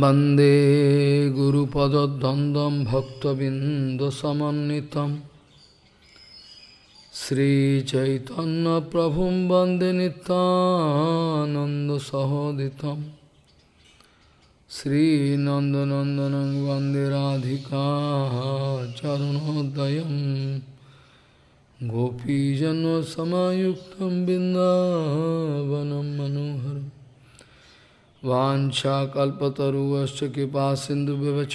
वंदे गुरुपदद्वन्द्वं भक्तबिन्दुसमन्वितं श्रीचैतन्यप्रभुं वंदे नितानन्दसहोदितं श्रीनन्दनन्दनं वंदे राधिका चरुणोदयं गोपीजन्मसमायुक्तं बिन्दावनं मनोहरम् वाञ्छाकल्पतरुवश्च कृपा सिन्धुव्यवच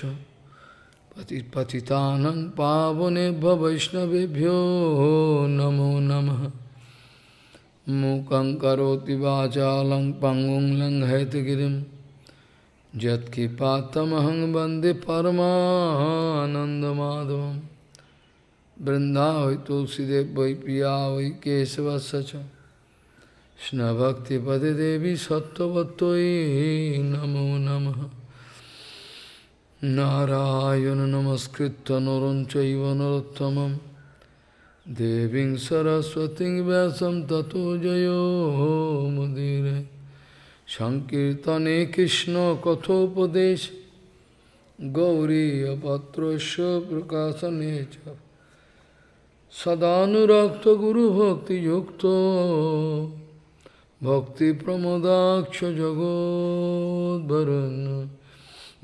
पति पतितानं पावनेभ्य वैष्णवेभ्यो नमो नमः। मूकं करोति वाचालं पङ्गुं लङ्घयतगिरिं यत्कृपातमहं वंदे परमानन्दमाधवं बृन्दावै तुलसीदेव वै पिया वै केशवस्य च। Krishna-bhakti-pade devi sattvattoi namo namaha. Narayana namaskritta naranchaiva narottamam Deving saraswati vyasam tato jayo mudire Sankirtane Krishna kathopadesh Gauriya patrasya prakasanecha. Sadhanurakta guru bhakti yukta भक्तिप्रमदाक्षजगोद्वरन्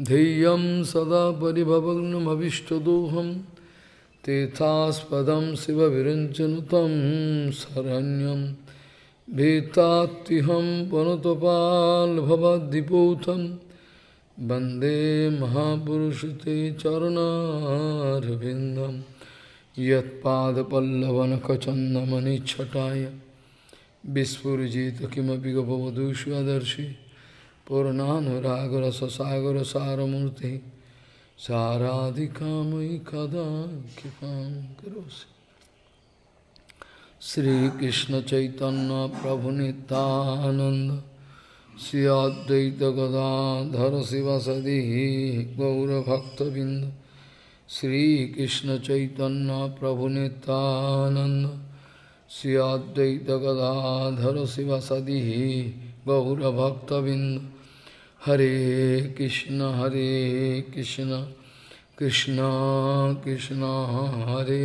ध्येयं सदा परिभवग्नमभिष्टदोहं तीर्थास्पदं शिवविरञ्चनुतं शरण्यं भीतात्तिहं पनुतपाल्भवद्दिपूतं वन्दे महापुरुषते चरणारविन्दं यत्पादपल्लवनखचन्दमनिच्छटाय विस्फुजित किमपि पूर्णानुरागर पूर्णानुरागरससागर सारमूर्ति साराधिकामयि कदा कृपा करोसि श्रीकृष्ण चैतन्य प्रभु नितानंद श्री अद्वैत गदाधर शिवसदी गौरभक्तबिंद श्रीकृष्ण चैतन्य प्रभु नितानंद श्री अद्वैत गदाधर शिवसदी गौरभक्तबिंद हरे कृष्ण हरे कृष्ण कृष्ण कृष्ण, हरे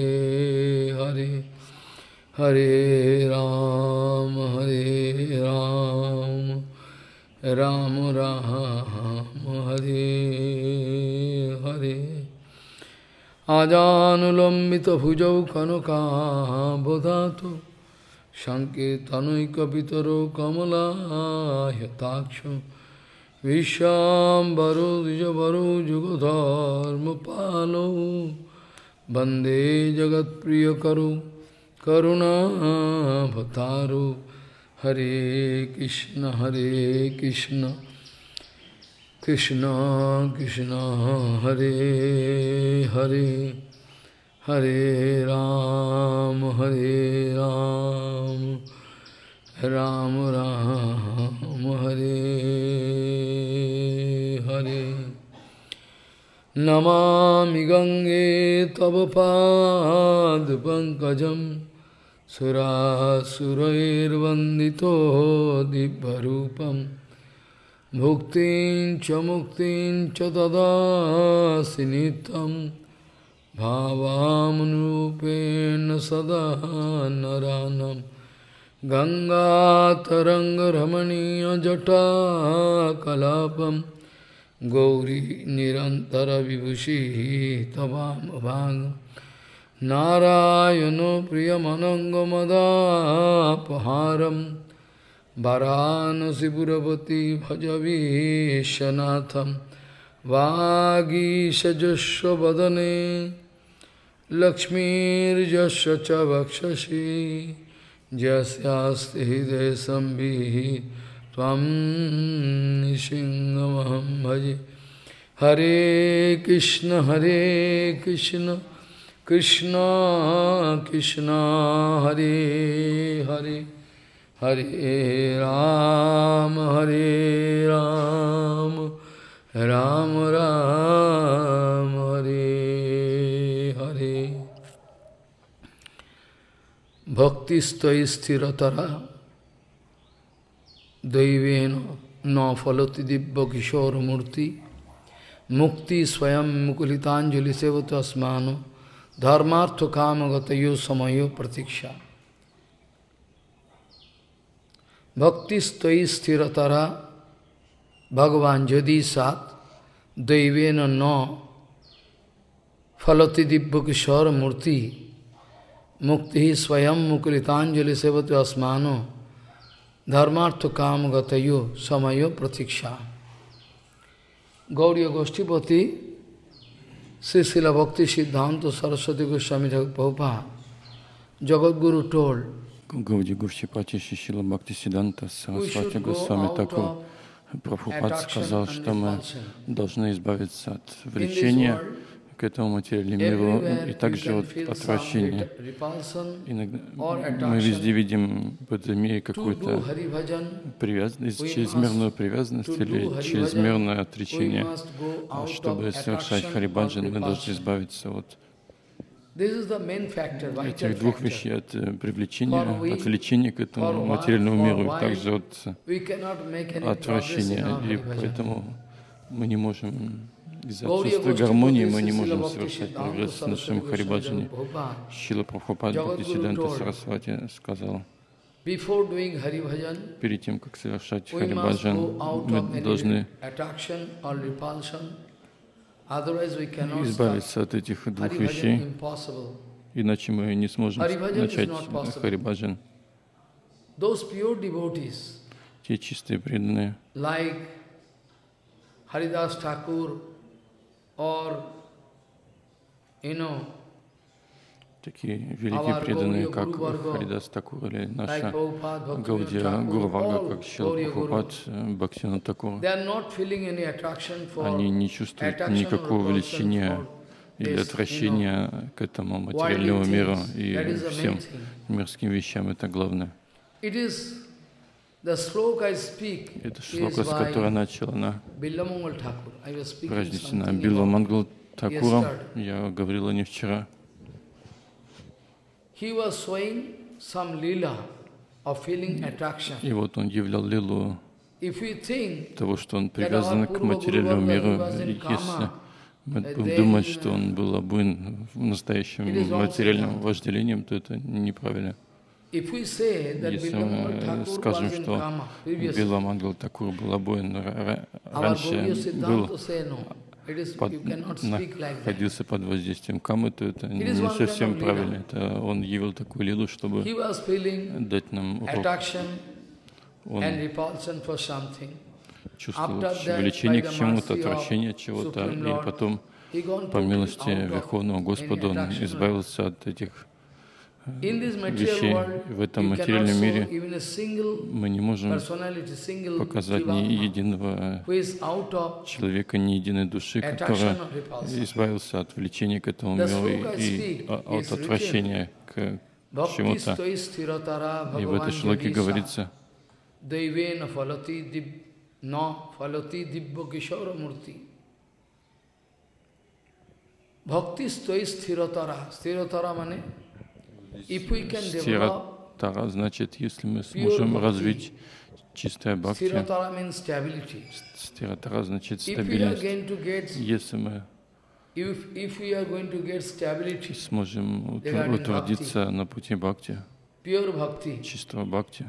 हरे हरे राम हरे राम। राम। আজানুলম্বিতভুজৌ কনকাবোধাত সংকীর্তনৈকপিতরো কমলাহ্যতাক্ষ বিশ্বাম্বরো দ্বিজবরো যুগধর্মপালো বন্দে জগৎপ্রিয়করো করুণাভতারো হরে কৃষ্ণ হরে কৃষ্ণ कृष्णा कृष्णा हरे हरे हरे राम हरे राम राम राम हरे हरे नमामि गंगे तव पाद पंकज सुरासुरैर्वन्दितो दिव्यरूपम् भुक्तिं च मुक्तिं च तदासि नित्यं भावामनुपेण सदा नरानं गङ्गातरङ्गरमणीयजटा कलापं गौरी निरन्तरविभूषिः तवामभागं नारायणो प्रियमनङ्गमदापहारम् वरानसिपुरपति भजवीशनाथं वागीशजस्वदने लक्ष्मीर्जस्व च वक्षसि। जस्यास्ति हृदय संविः। त्वं सिंहमहं भजे। हरे कृष्ण हरे कृष्ण। कृष्ण कृष्ण, हरे हरे। हरे राम हरे राम राम राम, हरे हरे। भक्ति स्तय स्थिरतरा। दैवेन न फलति दिव्य किशोर मूर्ति मुक्ति स्वयं मुकुलितांजलि सेवत स्मान धर्मार्थ काम गतयो समयो प्रतीक्षा। भक्ति स्तयी स्थिरतरा, भगवान यदि सात दैवेन न, फलति दिव्य किशोर मूर्ति, मुक्ति ही स्वयं मुकुलितांजलि सेवत अस्मानो, धर्मार्थ काम गतयो, समयो प्रतीक्षा। गौरी गोष्ठीपति श्री शिला सिद्धांत सरस्वती गोस्वामी प्रभुपा जगत गुरु told Гауди Гуршипати Шишила Бхакти Сиданта Сарасвати Госвами Такур Прабхупад сказал, что мы должны избавиться от влечения к этому материальному миру и также от отвращения. Иногда мы везде видим в этом мире какую-то привязанность, чрезмерную привязанность или чрезмерное отречение. Чтобы совершать харибаджан, мы должны избавиться от этих двух вещей, от э, привлечения, от влечения к этому материальному миру, и также от отвращения. И поэтому мы не можем из-за отсутствия гармонии мы не можем совершать прогресс в нашем Харибаджане. Шила Прабхупад Бхактисиданта Сарасвати сказал, перед тем, как совершать Харибаджан, мы должны избавиться от этих двух вещей, иначе мы не сможем начать Харибаджан. Те чистые преданные, Haridas Thakur or, you know, такие великие преданные, как Харидас Такур или наша Гаудия Гурвага, как Шил Прабхупад, Бхактина Такур, они не чувствуют никакого влечения или отвращения к этому материальному миру и всем мирским вещам. Это главное. Это шлока, с которой начала на празднике на Билла Мангал Такуром. Я говорила не вчера. И вот он являл лилу того, что он привязан к материальному миру. Если мы будем думать, что он был обуен настоящим материальным вожделением, то это неправильно. Если мы скажем, что Била Мангал Такур был обоен раньше, был под, находился под воздействием камы, то это не совсем правильно. Это он явил такую лилу, чтобы дать нам урок. Он чувствовал влечение к чему-то, отвращение от чего-то, и потом, по милости Верховного Господа, он избавился от этих вещей в этом материальном мире, мы не можем показать ни единого человека, ни единой души, которая избавился от влечения к этому миру и, и от отвращения к чему-то. И в этой шлоке говорится, Бхакти стой стиротара. Стиротара мане Стиратара значит, если мы сможем развить чистое бхакти. Стиратара значит стабильность. Если мы сможем утвердиться на пути бхакти, чистого бхакти,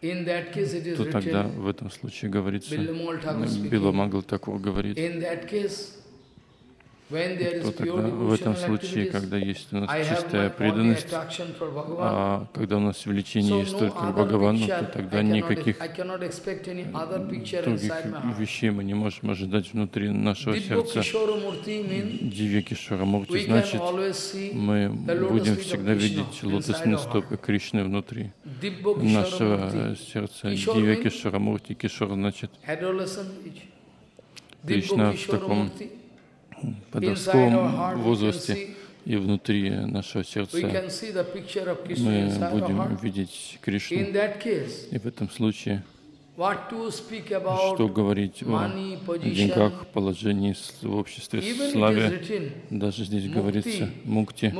то тогда в этом случае говорится, Биламагл Такур говорит, то тогда в этом случае, когда есть у нас чистая преданность, а когда у нас влечение есть только к Бхагавану, то тогда никаких других вещей мы не можем ожидать внутри нашего сердца. Дивья Кишорамурти значит, мы будем всегда видеть лотосные стопы Кришны внутри нашего сердца. Дивья Кишорамурти, Кишор значит Кришна в таком подростковом возрасте и внутри нашего сердца мы будем видеть Кришну. И в этом случае, что говорить о деньгах, положении в обществе, славе, даже здесь говорится мукти.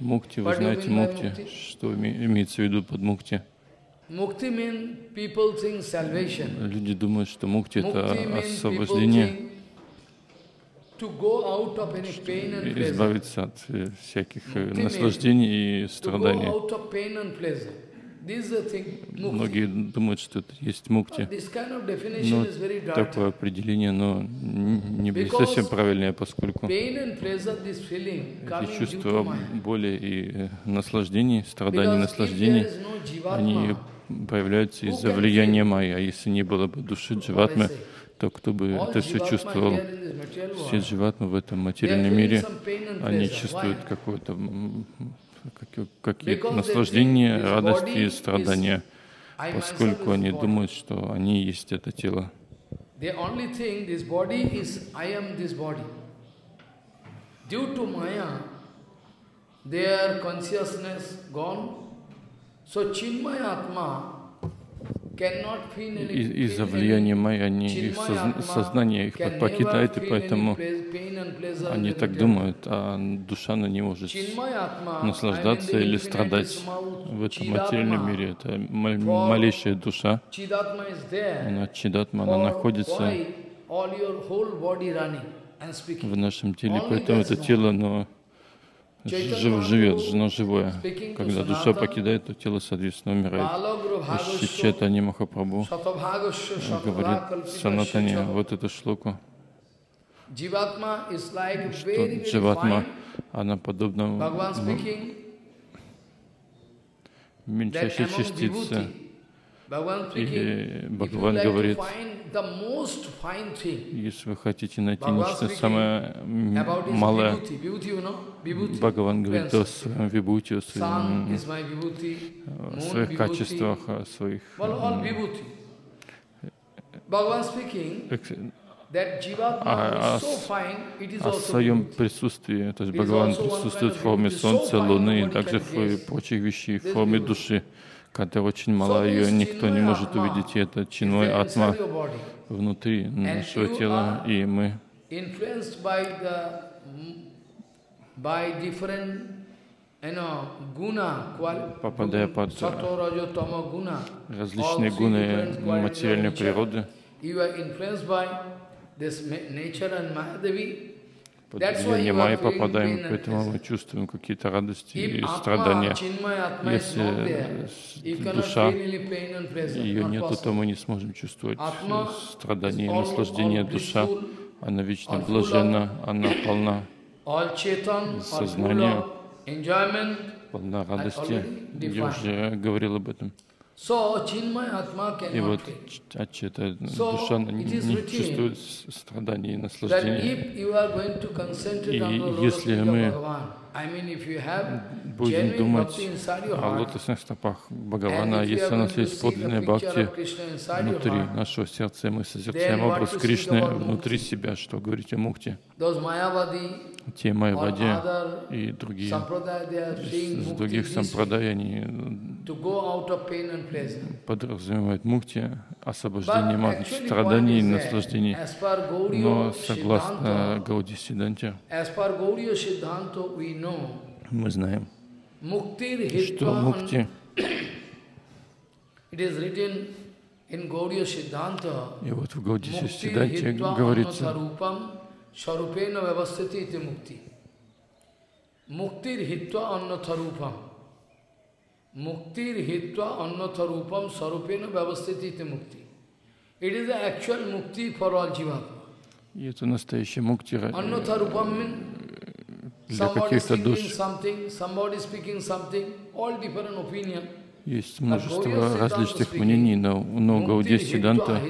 Мукти, вы знаете мукти, что имеется в виду под мукти? Люди думают, что мукти — это освобождение. Избавиться от э, всяких э, наслаждений и страданий. Многие думают, что это есть мукти. Но такое определение, но не совсем правильное, поскольку эти чувства боли и э, наслаждений, страданий, наслаждений, они появляются из-за влияния майя. А если не было бы души дживатмы, то кто бы это все чувствовал? Все дживатмы в этом материальном мире, они чувствуют какое-то какие-то наслаждения, радости и страдания, поскольку они думают, что они есть это тело. Due to Maya, their consciousness gone. Из-за влияния майя они, их сознание их покидает, и поэтому они так думают, а душа на не может наслаждаться или страдать в этом материальном мире. Это малейшая душа, она чидатма, она находится в нашем теле, поэтому это тело, но жив, живет, оно живое. Когда душа покидает, то тело, соответственно, умирает. Читани Махапрабху говорит Санатане вот эту шлуку, что Дживатма, она подобна меньшейшей частице и Бхагаван говорит, если вы хотите найти нечто самое малое, Бхагаван говорит о своем вибхути, о, своем, о своих качествах, о своих о, о, о своем присутствии, то есть Бхагаван присутствует в форме солнца, луны и также в прочих вещей, в форме души которая очень мала, ее никто не может увидеть, и это чиной атма внутри нашего тела, и мы. попадая под различные гуны материальной природы, под Майи попадаем, поэтому мы чувствуем какие-то радости и страдания. Если душа, ее нету, то мы не сможем чувствовать страдания и наслаждения. Душа, она вечно блаженна, она полна сознания, полна радости. Я уже говорил об этом. И вот Ачита, душа не чувствует страданий и наслаждения. И если мы будем думать о лотосных стопах Бхагавана, если у нас есть подлинная бхакти внутри нашего сердца, мы созерцаем образ Кришны внутри себя, что говорить о мукте те майвади и другие из других сампрадай, они подразумевают мукти, освобождение от страданий и наслаждений. Но согласно Гауди Сиданте, мы знаем, что мукти и вот в Гауди Сиданте говорится, Swarupena vyavasthati iti mukti. Muktir hitva annatha rupam. Muktir hitva annatha rupam swarupena vyavasthati iti mukti. It is the actual mukti for all jivatma. И это настоящий мукти для каких-то душ. Есть множество различных мнений, но много Гаудия Сиданта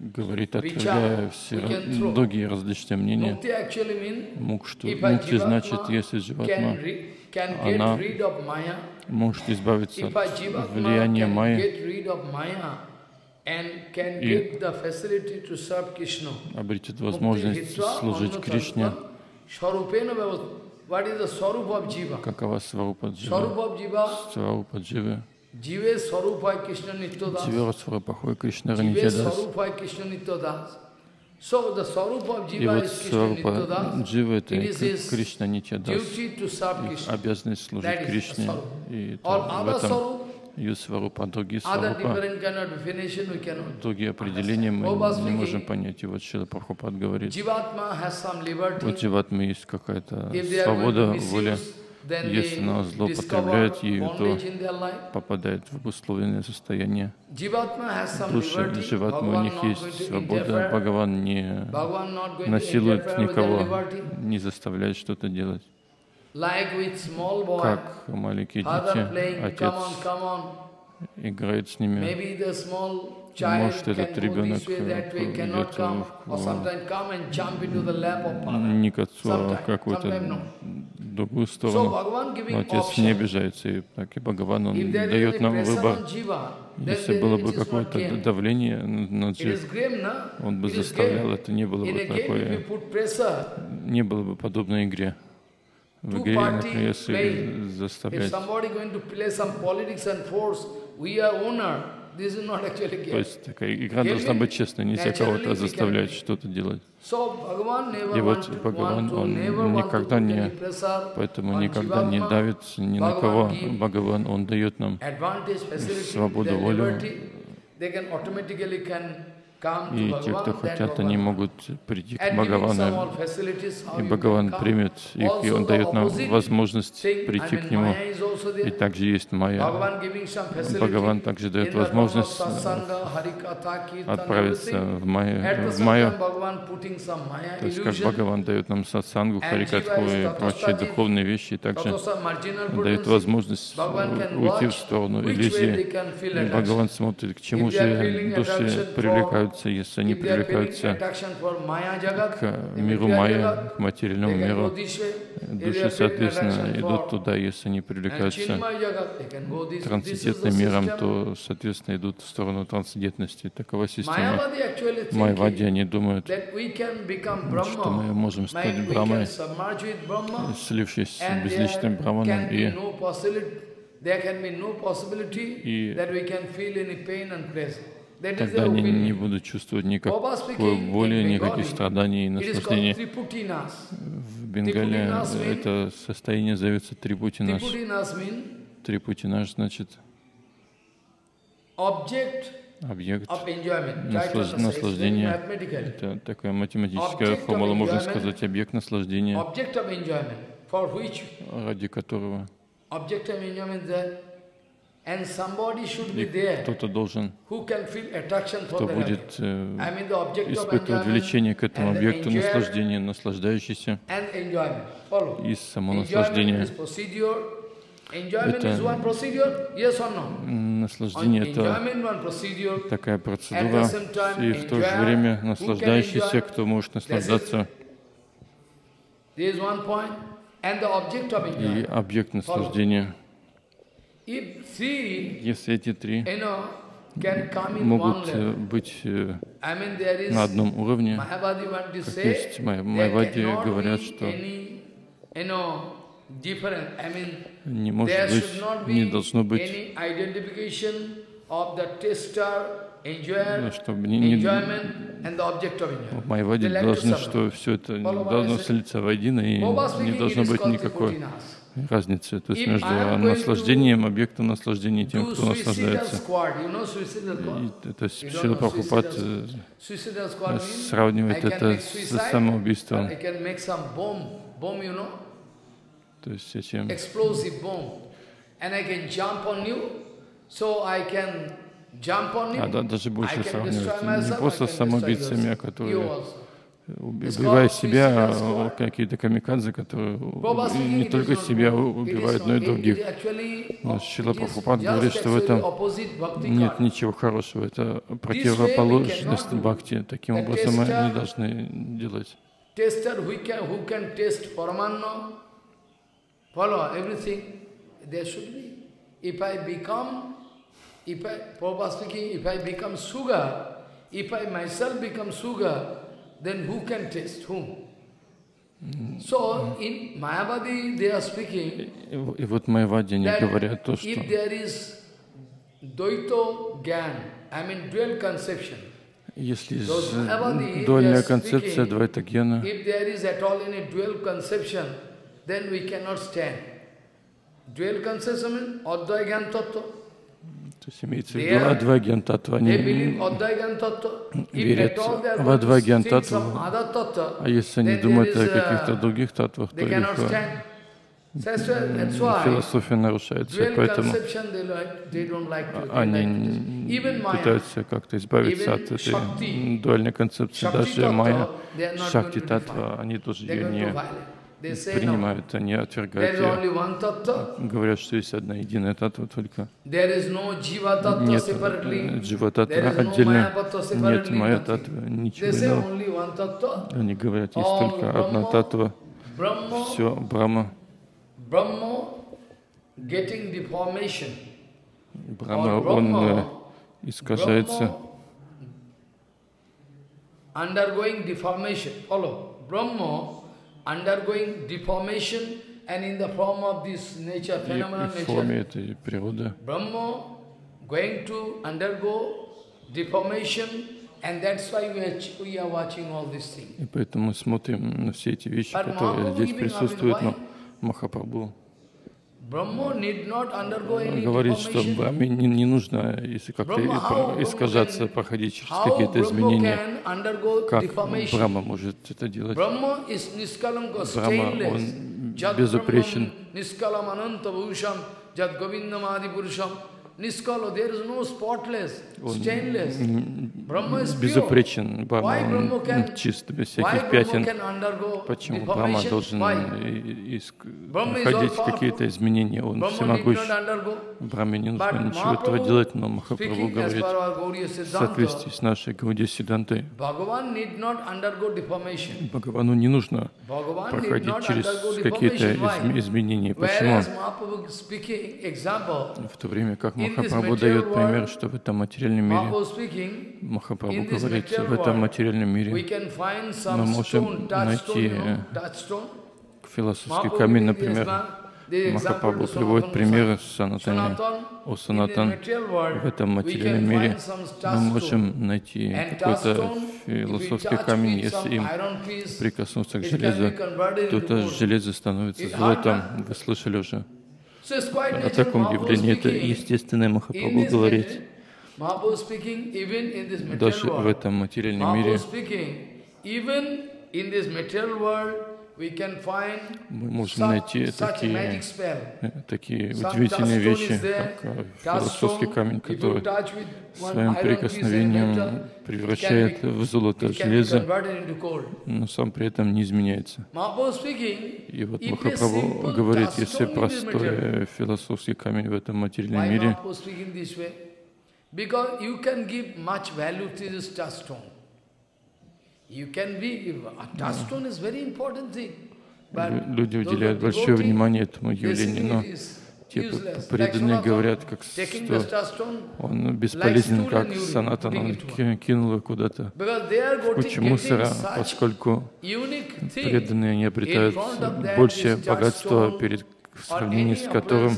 говорит, отвергая все другие различные мнения. Мук, что мукти значит, если Дживатма, она может избавиться от влияния майя и обретет возможность служить Кришне Какова сварупа джива? Сварупа дживы. Дживе сварупа Кришна Нитодас. Дживе сварупахой Кришна Нитядас. И вот Сварупа Джива — это Кришна Нитядас. Их обязанность служить Кришне. И в этом Юсварупа, другие сварупа, другие определения мы не можем понять. И вот Шила Прабхупад говорит, у Дживатмы есть какая-то свобода воли. Если она злоупотребляет ею, то попадает в обусловленное состояние. Душа Дживатмы, у них есть свобода. Бхагаван не насилует никого, не заставляет что-то делать. Как маленькие дети, отец играет с ними. Может, этот ребенок идет не к отцу, а какую-то другую сторону. Но отец не обижается, и так и Бхагаван, он дает нам выбор. Если было бы какое-то давление на джив, он бы заставлял, это не было бы такое, не было бы подобной игре в игре, например, если заставлять. То есть такая игра должна быть честной, нельзя кого-то заставлять что-то делать. И вот Бхагаван, он никогда не, поэтому никогда не давит ни на кого. Бхагаван, он дает нам свободу воли, и те, кто хотят, они могут прийти к Бхагавану, и Бхагаван примет их, и Он дает нам возможность прийти к Нему. И также есть Майя. Бхагаван также дает возможность отправиться в Майю. В майю. То есть как Бхагаван дает нам сатсангу, харикатху и прочие духовные вещи, и также дает возможность уйти в сторону иллюзии. И Бхагаван смотрит, к чему же души привлекают привлекаются, если они привлекаются к миру Майя, к материальному миру, души, соответственно, идут туда, если они привлекаются трансцендентным миром, то, соответственно, идут в сторону трансцендентности. Такова система. Майвади, они думают, что мы можем стать Брамой, слившись с безличным Браманом, и и тогда они не будут чувствовать никакой боли, никаких страданий и наслаждения. В Бенгале это состояние зовется Трипутинаш. Трипутинаш значит объект наслаждения. Это такая математическая формула, можно сказать, объект наслаждения, ради которого и кто-то должен, кто будет э, испытывать влечение к этому объекту наслаждения, наслаждающийся и само наслаждение. Это наслаждение, это такая процедура, и в то же время наслаждающийся, кто может наслаждаться. И объект наслаждения — если эти три могут э, быть э, на одном уровне, как есть Майвади говорят, что не может быть, не должно быть. ну, чтобы не, не, в Майваде должно, что все это должно слиться воедино и не должно быть никакой разницы, то есть между наслаждением, объектом наслаждения и тем, кто наслаждается. И, то есть Шила Прабхупад э, сравнивает это с самоубийством. То есть этим а да, даже больше сравнивать. Не просто с самоубийцами, а которые убивая себя, а какие-то камикадзе, которые не только себя убивают, но и других. Шила Прабхупад говорит, что в этом нет ничего хорошего. Это противоположность бхакти. Таким образом мы не должны делать. If I become, if I, Prabhupada speaking, if I become sugar, if I myself become sugar, then who can taste whom? So in Mayavadi they are speaking. И вот Майявади они говорят то, что if there is Dvaito Gyan, I mean dual conception. Если дуальная концепция Двайта Гьяна, if there is at all any dual conception, then we cannot stand. Dual conception means Advaya Gyan Tattva. То есть имеется в виду Адвагьян Татва. Они верят в Адвагьян Татву. А если они думают о каких-то других татвах, то их философия нарушается. Поэтому они пытаются как-то избавиться от этой дуальной концепции. Даже моя Шакти Татва, они тоже ее не принимают, они отвергают ее. Говорят, что есть одна единая татва только. Нет джива татва отдельно, нет моя татва, ничего иного. Они говорят, есть только одна татва, все, Брахма. Брахма, он э, искажается. Undergoing deformation. Follow. Brahma undergoing deformation and in the form of this nature, phenomenal nature. Brahma going to undergo deformation and that's why we are, we are watching all these things. И поэтому мы смотрим на все эти вещи, которые здесь присутствуют, но Махапрабху говорит, что Брахме не, не нужно если как-то искажаться, проходить через какие-то изменения. Как Брахма может это делать? Брахма, он безупречен. Niskalo, there is no spotless, stainless. Brahma is безупречен, Брахма, он чист, без всяких пятен. Почему Брахма должен входить в какие-то изменения? Он всемогущ. Брахме не нужно ничего этого делать, но Махапрабху говорит в соответствии с нашей Гаудия Сидантой. Бхагавану не нужно проходить через какие-то изменения. Почему? В то время как Махапрабху дает пример, что в этом материальном мире, Махапрабху говорит, в этом материальном мире мы можем найти философский камень, например, Махапрабху приводит пример Санатани. О Санатан, в этом материальном мире мы можем найти какой-то философский камень, если им прикоснуться к железу, то это железо становится золотом. Вы слышали уже о таком явлении. Это естественное Махапрабху говорит. Даже в этом материальном мире мы можем найти такие, такие удивительные вещи, как э, философский камень, который своим прикосновением превращает в золото железо, но сам при этом не изменяется. И вот Махапрабху говорит, если простой философский камень в этом материальном мире, Because you can give much value to this touchstone. Люди уделяют большое внимание этому явлению, но те преданные говорят, как что он бесполезен, как санатан, он кинул его куда-то. В кучу мусора, поскольку преданные не обретают большее богатство перед в сравнении с которым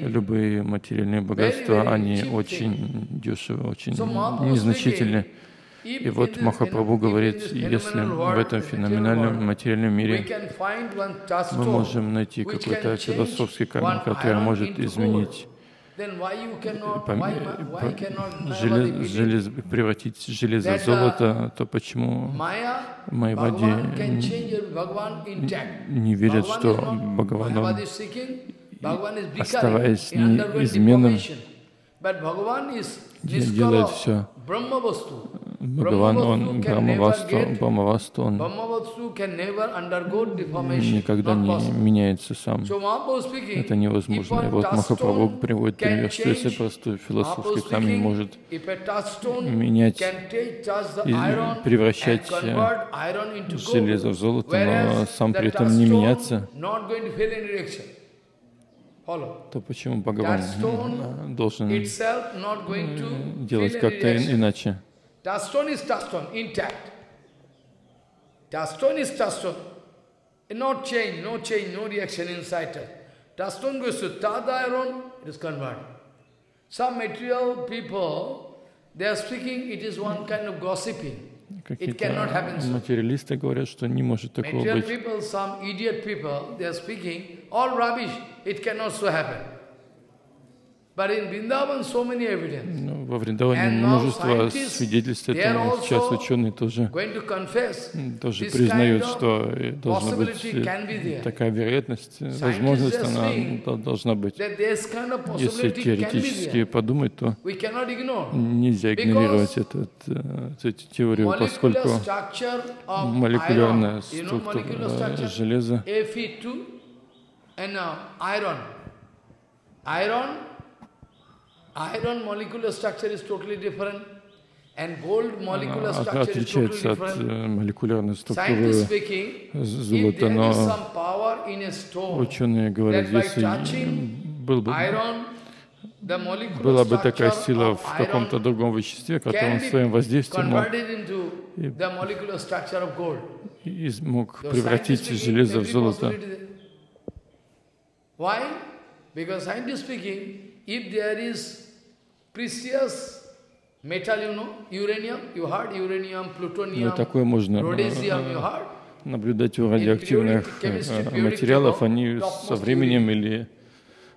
любые материальные богатства, они очень дешевы, очень незначительны. И вот Махапрабху говорит, если в этом феноменальном материальном мире мы можем найти какой-то философский камень, который может изменить желез, желез, превратить железо в золото, то почему Майвади не верят, что Бхагаван, он, оставаясь неизменным, делает все Бхагаван, он Брамавасту, Брамавасту, он никогда не меняется сам. Это невозможно. И вот Махапрабху приводит пример, что если простой философский камень может менять и превращать железо в золото, но сам при этом не меняться, то почему Бхагаван должен делать как-то иначе? Touchstone is touchstone. Not change, no change, no reaction inside it. Touchstone goes to touch the iron, it is converted. Some material people, they are speaking, it is one kind of gossiping. Какие-то материалисты говорят, что не может такого быть. Но во Вриндаване множество свидетельств этому. Сейчас ученые тоже, тоже признают, что должна быть э, такая вероятность, возможность, она должна быть. Если теоретически подумать, то нельзя игнорировать этот, э, эту теорию, поскольку молекулярная структура железа. Iron Iron molecular structure is totally different. And gold molecular structure is totally different. молекулярной структуры золота, но ученые говорят, если был бы, была бы такая сила в каком-то другом веществе, которое своим воздействием мог, и мог превратить железо в золото. Why? Because scientifically speaking, if there is precious metal, you know, uranium, you heard uranium, plutonium, rhodesium, you heard? наблюдать у радиоактивных материалов, они со временем или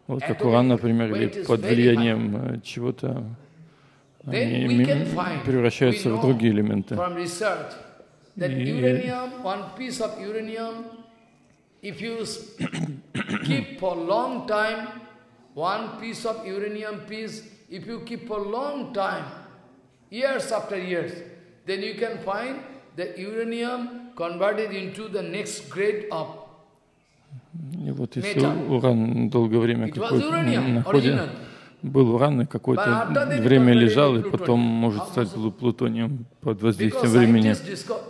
вот как уран, например, или под влиянием чего-то, они превращаются в другие элементы. И one piece of uranium piece, if you keep for long time, years after years, then you can find the uranium converted into the next grade of И вот если уран долгое время находит, был уран и какое-то время лежал, и потом может стать плутонием под воздействием времени.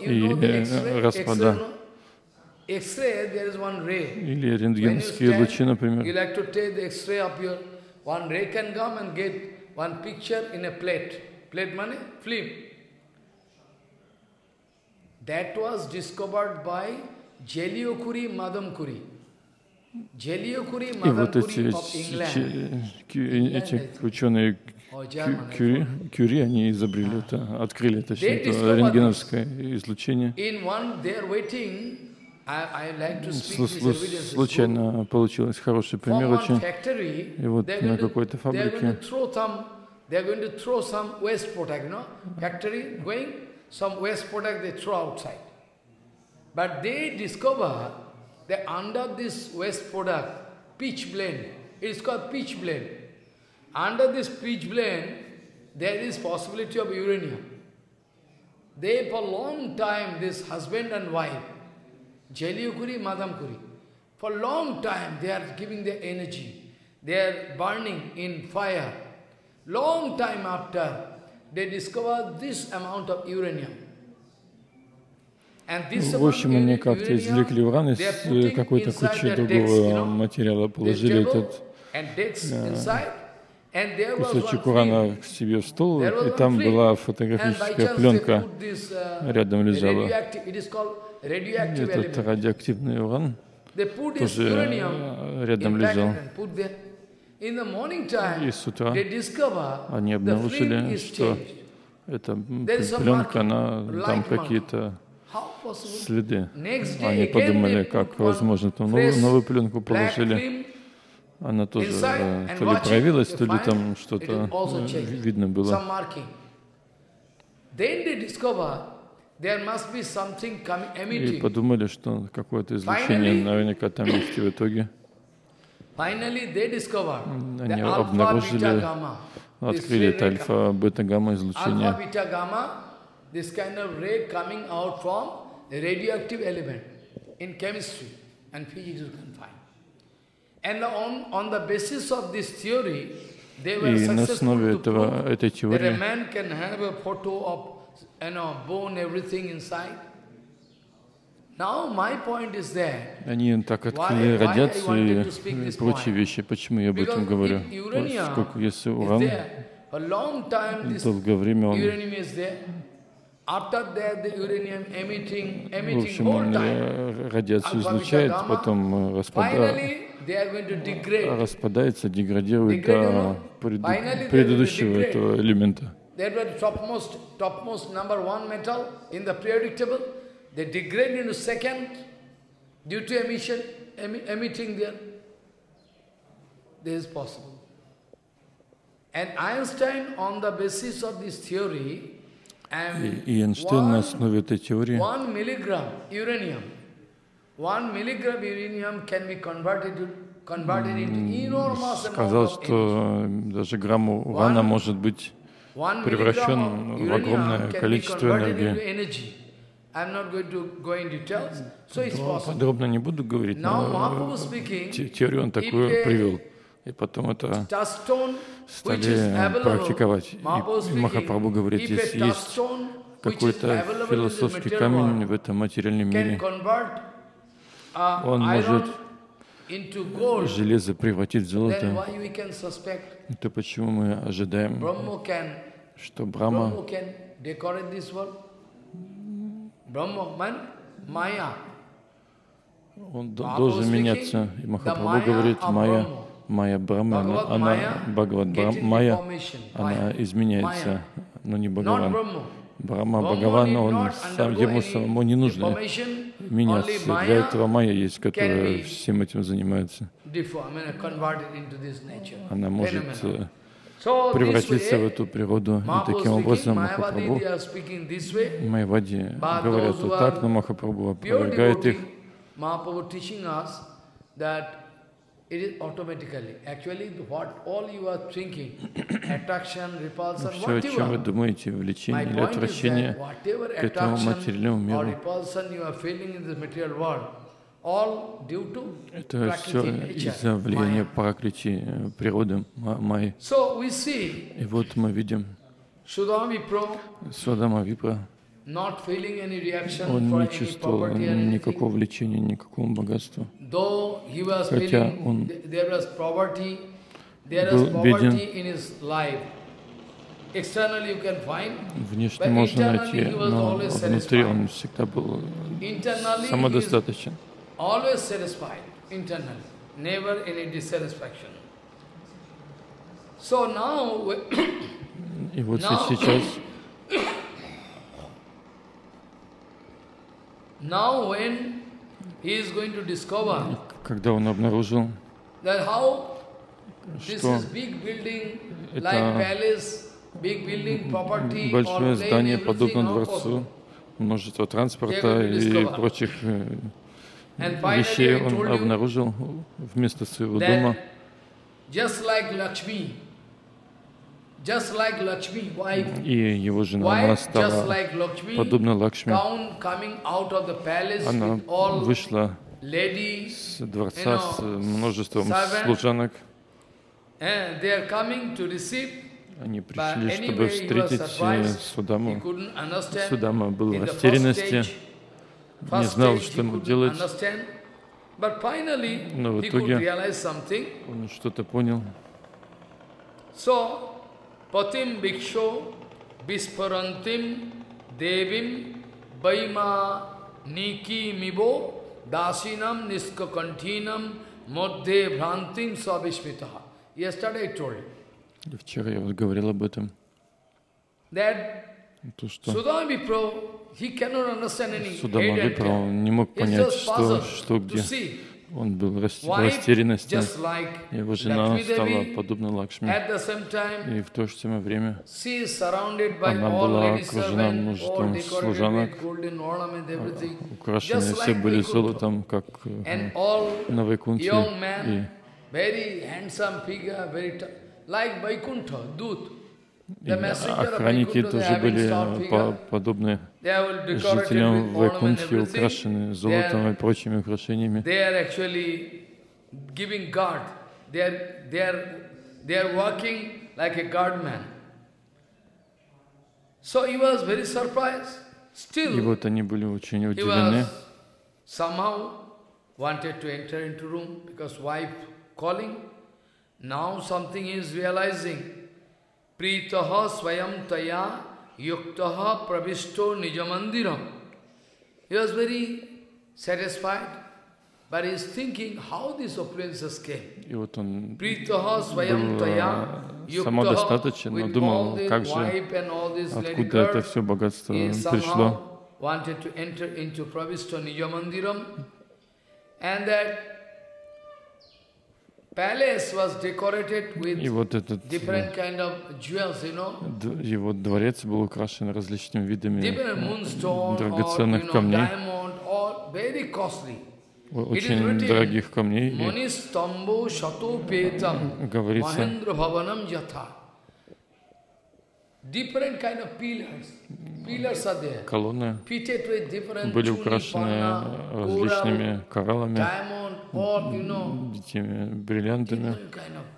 и распада. X-ray, there is one ray. Или рентгеновские лучи, например. One ray can come and get one picture in a plate. Plate money, film. That was discovered by Jelio Curie, Madam Curie. Jelio Curie, Madam Curie of England. эти ученые Кюри, Кюри, они изобрели это, открыли, точнее, это рентгеновское излучение. In one, they are waiting случайно получилось хороший пример очень. И вот на какой-то фабрике They are going to throw some waste product, you know, factory going, some waste product they throw outside. But they discover that under this waste product, pitch blend, it is called pitch blend. Under this pitch blend, there is possibility of uranium. They, for long time, this husband and wife, Jaliukuri, Madamkuri. For long time they are giving their energy. They are burning in fire. Long time after, they discover this amount of uranium. В общем, они как-то извлекли уран из э, какой-то кучи другого материала, положили этот э, кусочек урана к себе в стол, и там была фотографическая пленка, uh, рядом лежала этот радиоактивный уран тоже рядом лежал. И с утра они обнаружили, что эта пленка, она, там какие-то следы. Они подумали, как возможно, там новую, новую пленку положили. Она тоже э, то ли проявилась, то ли там что-то э, видно было. И подумали, что какое-то излучение наверняка там есть в итоге. Они обнаружили, открыли это альфа-бета-гамма излучение. This kind of ray coming out Они так открыли радиацию и прочие вещи. Почему я об этом говорю? Поскольку если уран. долгое время он в общем, он радиацию излучает, потом распада... распадается, деградирует до предыдущего этого элемента. That were the topmost, topmost number one metal in the periodic table. They degrade into second due to emission, em, emitting there. This is possible. И Эйнштейн на основе этой теории сказал, что даже грамм урана может быть превращен в огромное количество энергии. Подробно не буду говорить, но теорию он такую привел. И потом это стали практиковать. И Махапрабху говорит, если есть какой-то философский камень в этом материальном мире, он может железо превратить в золото, то почему мы ожидаем, что Брахма он должен меняться. И Махапрабху говорит, Майя, Майя Брахма, она, она Бхагават Майя, она изменяется, но не Бхагаван. Брахма Бхагаван, он сам, ему самому не нужно меняться. Для этого Майя есть, которая всем этим занимается. Она может э, превратиться в эту природу. И таким образом Махапрабху, Майвади говорят вот так, но Махапрабху опровергает их. It is automatically. Actually, what all you are thinking, attraction, repulsion, Все, о чем вы думаете, влечение или отвращение к этому материальному миру, это все из-за влияния Параклити, природы Майи. И вот мы видим. Судама Випра, он не чувствовал никакого влечения, никакого богатства. Хотя он был беден, внешне можно найти, но внутри он всегда был самодостаточен. И вот сейчас Now when he is going to discover когда он обнаружил, building, property, большое здание, подобно дворцу, множество транспорта и прочих вещей он обнаружил вместо своего дома. Just like Lakshmi, и его жена, она стала подобна Лакшми. Она вышла с дворца с множеством служанок. Они пришли, чтобы встретить Судаму. Судама был в растерянности, не знал, что ему делать. Но в итоге он что-то понял. पतिम भिक्षो विस्फुरंतिम देवीम बैमा नीकी मिबो दासीनम निष्कंठीनम मध्य भ्रांतिम स्वविस्मित Yesterday I told you. Вчера я вот говорил об этом. That То, что Судама Випра не мог понять, что, что где. Он был в растерянности. Его жена стала подобна Лакшми. И в то же самое время она была окружена множеством служанок. Украшены все были золотом, как э, на Вайкунте. И и охранники тоже были по подобны жителям Вайкунтхи, украшены золотом и прочими украшениями. И вот они были очень удивлены. wanted to enter into room because wife calling. Now something is realizing. Pritaha swayam taya yuktaha pravishto nijamandiram. He was very satisfied, but he is thinking how these opulences came. И вот он Pritaha swayam taya самодостаточен, но думал, как же, откуда это все богатство пришло. wanted to enter into Pravishto Nijamandiram and that И вот этот его дворец был украшен различными видами драгоценных камней, очень дорогих камней. И говорится, колонны были украшены различными кораллами, этими бриллиантами,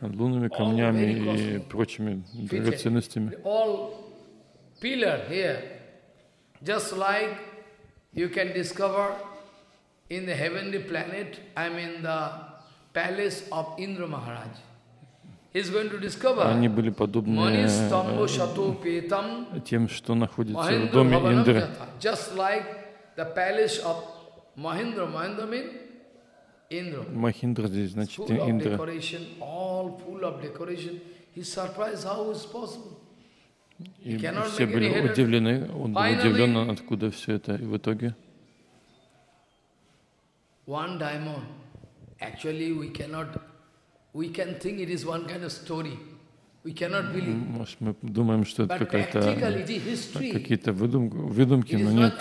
лунными камнями и прочими драгоценностями. Just like you can discover in the heavenly planet, I mean the palace of Indra Maharaj. Они были подобны тем, что находится в доме Индры. Махиндра здесь значит Индра. И все были удивлены, он был удивлен, откуда все это. И в итоге? one diamond, actually we cannot Может, мы думаем, что это какая-то какие-то выдум, выдумки, но нет.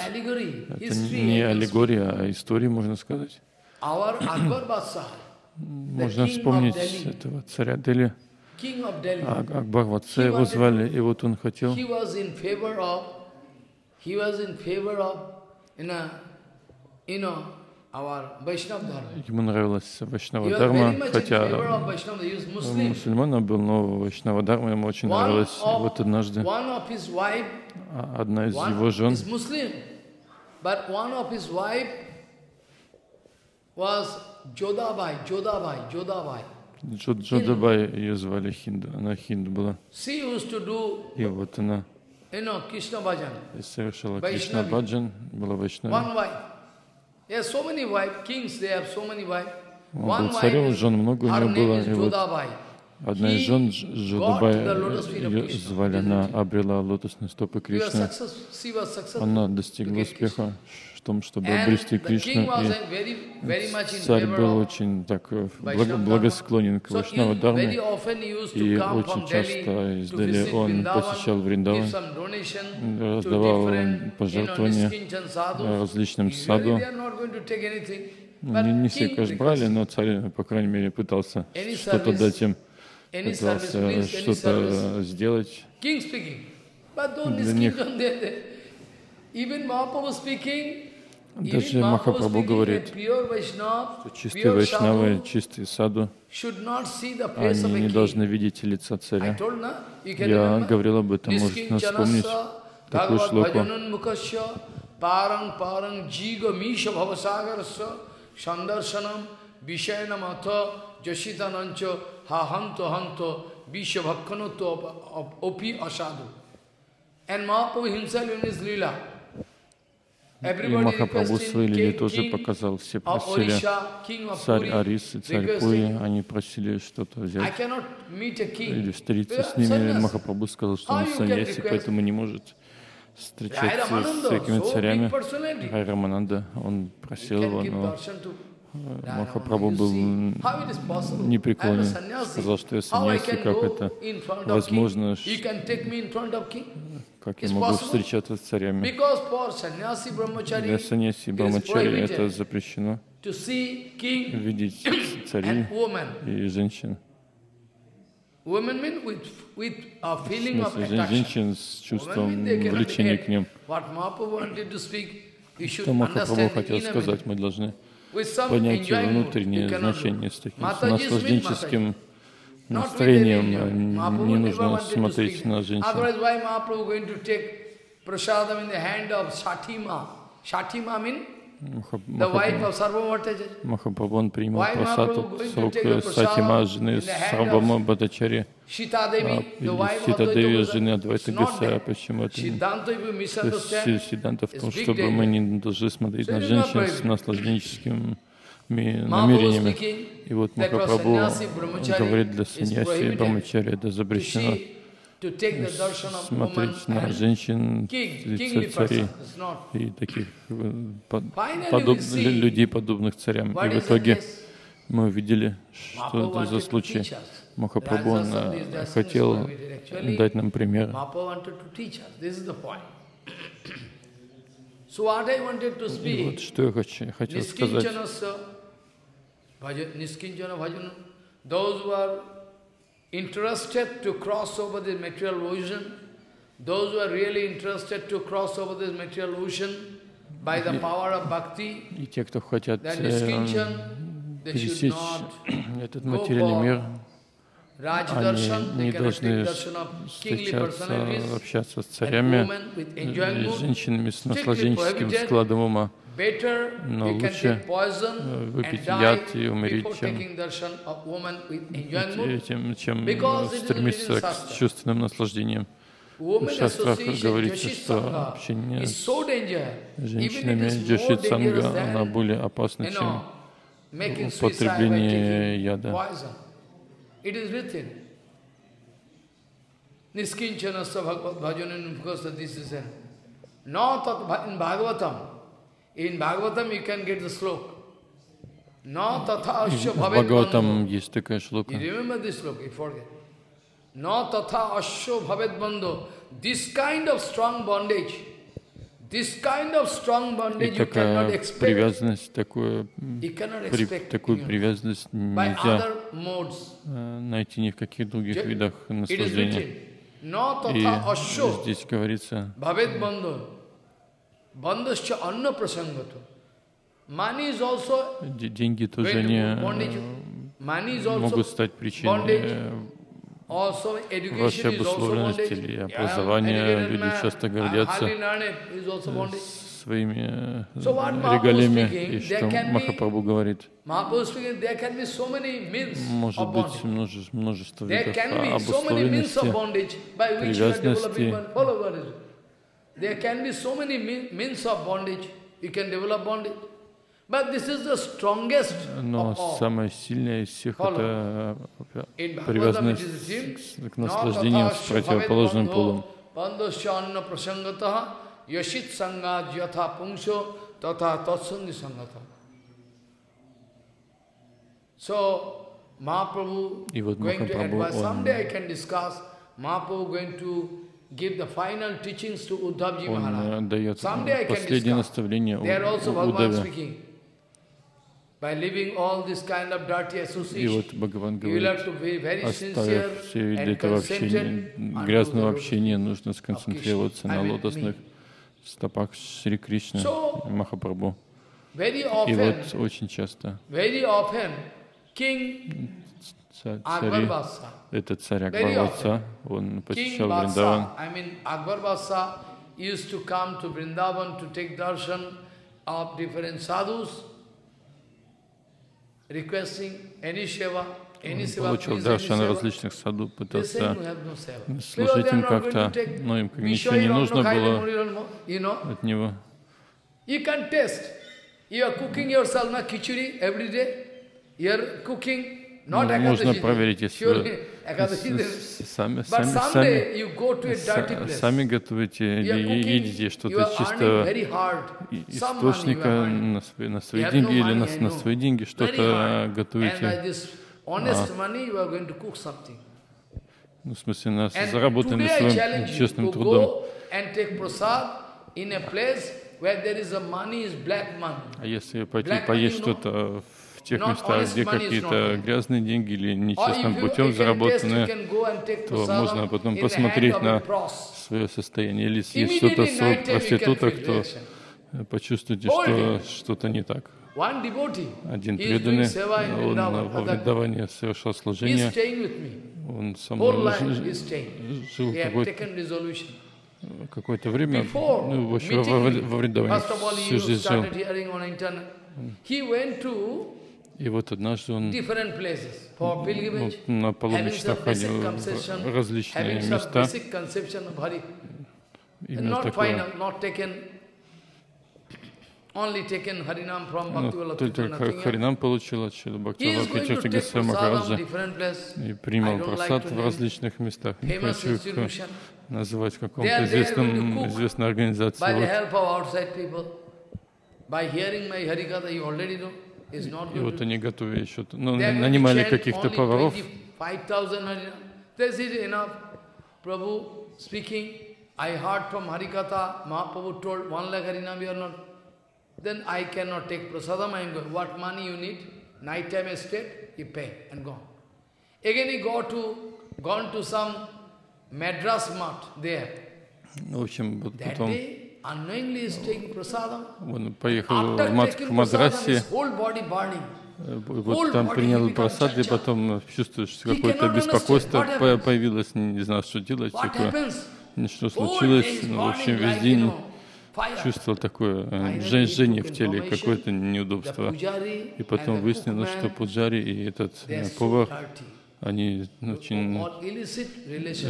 Это не аллегория, а история, можно сказать. Можно вспомнить этого царя Дели. А Акбар в отце его звали, и вот он хотел. you know, Ему нравилась Вайшнава Дharma, хотя мусульманам был, но Вайшнава Дharma ему очень нравилась. Вот однажды а одна из его жен Джодабай ее звали Хинду, она Хинду была. И вот она совершила Кришна Баджан, была Вайшнава. Он был царем, жен много у него было. И вот одна из жен, Жудабай, ее звали, она обрела лотосные стопы Кришны. Она достигла успеха том, чтобы обрести Кришну. И царь был очень так благосклонен к Вайшнава Дharме. И очень часто издали он посещал Вриндаван, раздавал пожертвования различным саду. Не, не все, конечно, брали, но царь, по крайней мере, пытался что-то дать им, пытался что-то сделать для них. Даже Махапрабху говорит, что чистые вайшнавы, чистые саду, они не должны видеть лица царя. Я говорил об этом, можно вспомнить такую шлоку. Парам парам джига миша бхавасагараса сандаршанам вишайна мата джашитананча ха ханто ханто visha bhakkanotto opi asadu. And Mahaprabhu himself in his lila, и Махапрабху свои лили тоже показал. Все просили, царь Арис и царь Пури, они просили что-то взять. Или встретиться с ними. Махапрабху сказал, что он саньяси, поэтому не может встречаться с всякими царями. Рай Рамананда, он просил его, но Махапрабху был непреклонен, сказал, что я саньяси, как это возможно, как я могу встречаться с царями. Для саньяси Брамачари это запрещено. Видеть царей и женщин. В смысле, женщин с чувством влечения к ним. Что Махапрабху хотел сказать, мы должны понять внутреннее значение с таким наслажденческим настроением не нужно смотреть на женщин. Махапрабху он принимал просад с рук Сатима, жены Сарвама Бхатачари, Ситадеви, жены Адвайта Гасара. Почему это? Сиданта в том, чтобы мы не должны смотреть на женщин с наслажденческим намерениями. И вот Махапрабху говорит для саньяси Брамачари, это запрещено. Смотреть на женщин, лица царей и таких э, подоб, людей, подобных царям. И в итоге Мы увидели, что это за случай. Махапрабху хотел дать нам пример. И вот что я хочу, хотел сказать. Those who are interested to cross over the material ocean, those who are really interested to cross over this material ocean by the power of bhakti, и те, кто хотят пересечь этот материальный мир, они не должны встречаться, общаться с царями, с женщинами с наслажденческим складом ума. Но лучше э, выпить яд и умереть, чем, чем, чем стремиться к чувственным наслаждениям. Шастрах говорится, что общение с женщинами Джашит Санга, она более опасна, чем употребление яда. In Bhagavatam. In Bhagavatam you can get the sloka. Bhavet Bhagavatam есть такая шлока. No tatha asya bhavet bando. This kind of strong bondage, this kind of strong bondage you cannot expect. привязанность, такое, при, такую привязанность нельзя найти ни в каких других видах наслаждения. И здесь говорится, деньги тоже не могут стать причиной вашей обусловленности или образования. Люди часто гордятся своими регалиями, и что Махапрабху говорит, может быть множество видов обусловленности, привязанности, There can be so many means of bondage. You can develop bondage. But this is the strongest Но самое сильное из всех это привязанность к наслаждениям с противоположным полом. Yashit sangha jyatha pungsho tatha tatsangi sangata. So, Mahaprabhu going to advise, someday I can discuss, Mahaprabhu going to он дает последнее наставление Удаве. И вот Бхагаван говорит, оставив все виды этого общения, грязного общения, нужно сконцентрироваться на лотосных стопах Шри Кришны, Махапрабху. И вот очень часто. цари, это царь Акбар он посещал Вриндаван. I mean, Basa used to come to Vrindavan to take darshan of different sadhus, requesting any seva, он получил даршан различных саду, пытался служить им как-то, но им как ничего не нужно было от него. You can test. You are cooking yourself na khichdi every day. You are cooking можно проверить, если сами, сами, сами, сами готовите или едите что-то чисто источника на свои, на свои деньги или на, на свои деньги что-то готовите. А, ну, в смысле, на заработанным своим честным трудом. А если пойти поесть что-то тех местах, где какие-то грязные деньги или нечестным путем заработаны, то можно потом посмотреть на свое состояние. Или съесть что-то с проституток, то почувствуйте, что что-то не так. Один преданный, он во Вриндаване совершал служение, он со мной жил какое-то какое-то время, ну, вообще во, во Вриндаване всю жизнь жил. И вот однажды он ну, на паломничествах ходил в различные места. Именно такое. Но только Харинам получил от Шила Госвами Махараджа и принимал просад в различных местах. Не хочу их называть в каком-то известном, известной организации. Вот. И вот они готовили еще, ну, нанимали каких-то поваров. Prabhu speaking, I heard from Harikatha, Mahaprabhu told one lakh Harinam you are not. Then I cannot take prasadam, I am going. What money you need? Night time estate, he pay and gone. Again he go to, gone to some Madras Mutt there. В общем, вот потом он поехал в Мадрасе, вот там принял просад, и потом чувствуешь, какое-то беспокойство появилось, не знал, что делать, такое. Что случилось, ну, в общем, весь день чувствовал такое э, жжение в теле, какое-то неудобство. И потом выяснилось, что Пуджари и этот э, повар, они очень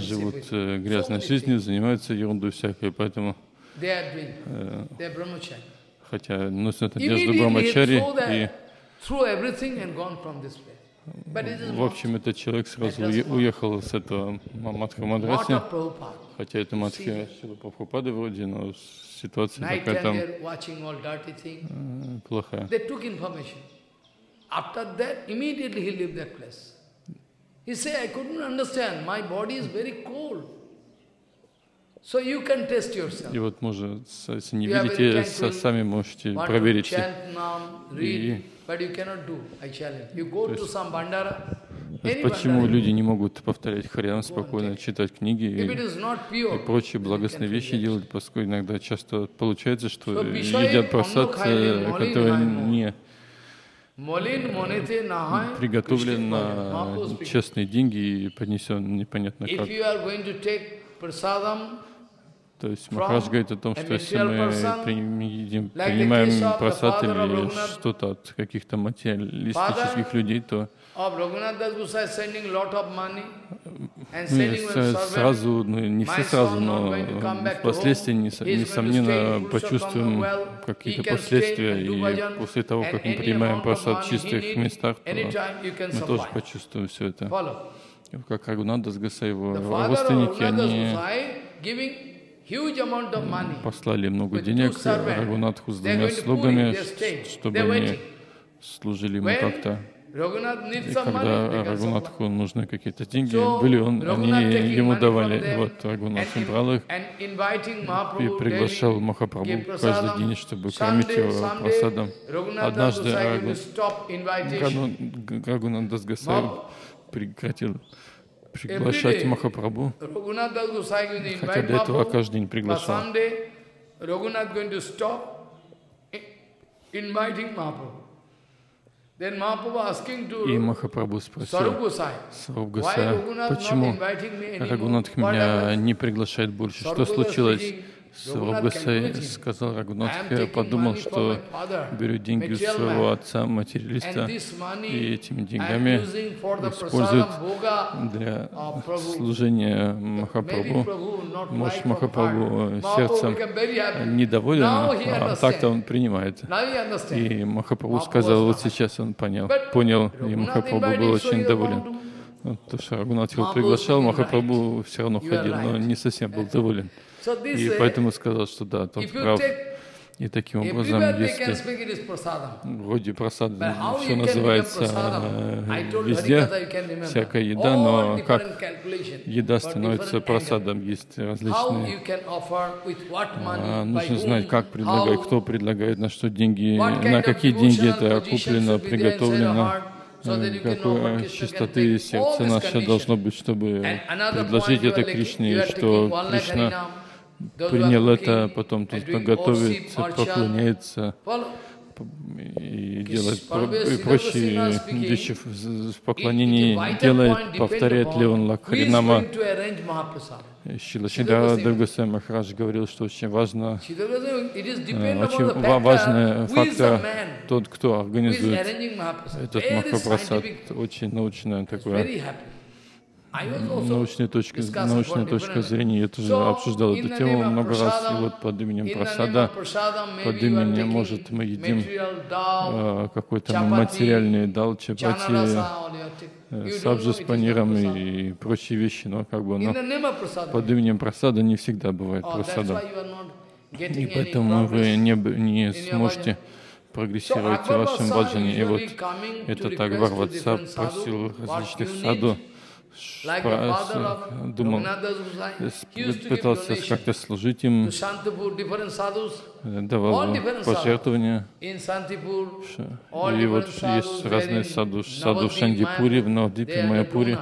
живут э, грязной жизнью, занимаются ерундой всякой, поэтому э, хотя носят одежду Брамачари и в общем, этот человек сразу уехал с этого Мадха Мадраси, хотя это Шила Прабхупады вроде, но ситуация такая там. э, плохая. After that, immediately he left that place. He said, I couldn't understand, my body is very cold. So you can test yourself. И вот, может, если не видите, сами можете проверить. И Почему люди не могут повторять Харьям спокойно, читать книги и, и прочие благостные вещи делать, поскольку иногда часто получается, что едят просад, э, который не приготовлен на честные деньги и поднесен непонятно как. То есть Махарадж говорит о том, что если мы принимаем просад или что-то от каких-то материалистических людей, то мы сразу, ну не все сразу, но впоследствии, несомненно, почувствуем какие-то последствия, и после того, как мы принимаем просад в чистых местах, то мы тоже почувствуем все это. Как Рагунанда с его родственники, они послали много денег Рагунатху с двумя слугами, чтобы они служили ему как-то. И когда Рагунатху нужны какие-то деньги были, он, они ему давали. И вот Рагунатху брал их и приглашал Махапрабху каждый день, чтобы кормить его просадом. Однажды Рагунандас Гасай прекратил приглашать Махапрабху, хотя до этого каждый день приглашал. И Махапрабху спросил Саруб Гусая, почему Рагунатх меня не приглашает больше? Что случилось? Свабгасай сказал Рагунатхе, подумал, что беру деньги у своего отца, материалиста, и этими деньгами используют для служения Махапрабху. Может, Махапрабху сердцем недоволен, а так-то он принимает. И Махапрабху сказал, вот сейчас он понял, понял, и Махапрабху был очень доволен. То, что Рагунатхил приглашал, Махапрабху все равно ходил, но не совсем был доволен. И поэтому сказал, что да, тот прав. И таким образом, если вроде просад все называется э, везде, всякая еда, но как еда становится просадом, есть различные. А, нужно знать, как предлагать, кто предлагает, на что деньги, на какие деньги это куплено, приготовлено. какой чистоты сердце наше должно быть, чтобы предложить это Кришне, что Кришна принял это, потом тут готовится, поклоняется и делает и прочие вещи в поклонении делает, повторяет ли он Лакхаринама. Шила Шидара Дургасай Махарадж говорил, что очень важно, э, очень важный фактор тот, кто организует этот Махапрасад, очень научное такое научная точка, научная точка зрения. Я тоже обсуждал эту тему много раз. И вот под именем просада, под именем, может, мы едим э, какой-то материальный дал, чапати, э, сабжу с паниром и прочие вещи, но как бы, но под именем просада не всегда бывает просада. И поэтому вы не, не сможете прогрессируете в вашем баджане. И вот этот Акбар Ватса просил различных саду, думал, пытался как-то служить им, давал пожертвования. И вот есть разные саду, саду в Шандипуре, в Навдипе, в Майяпуре.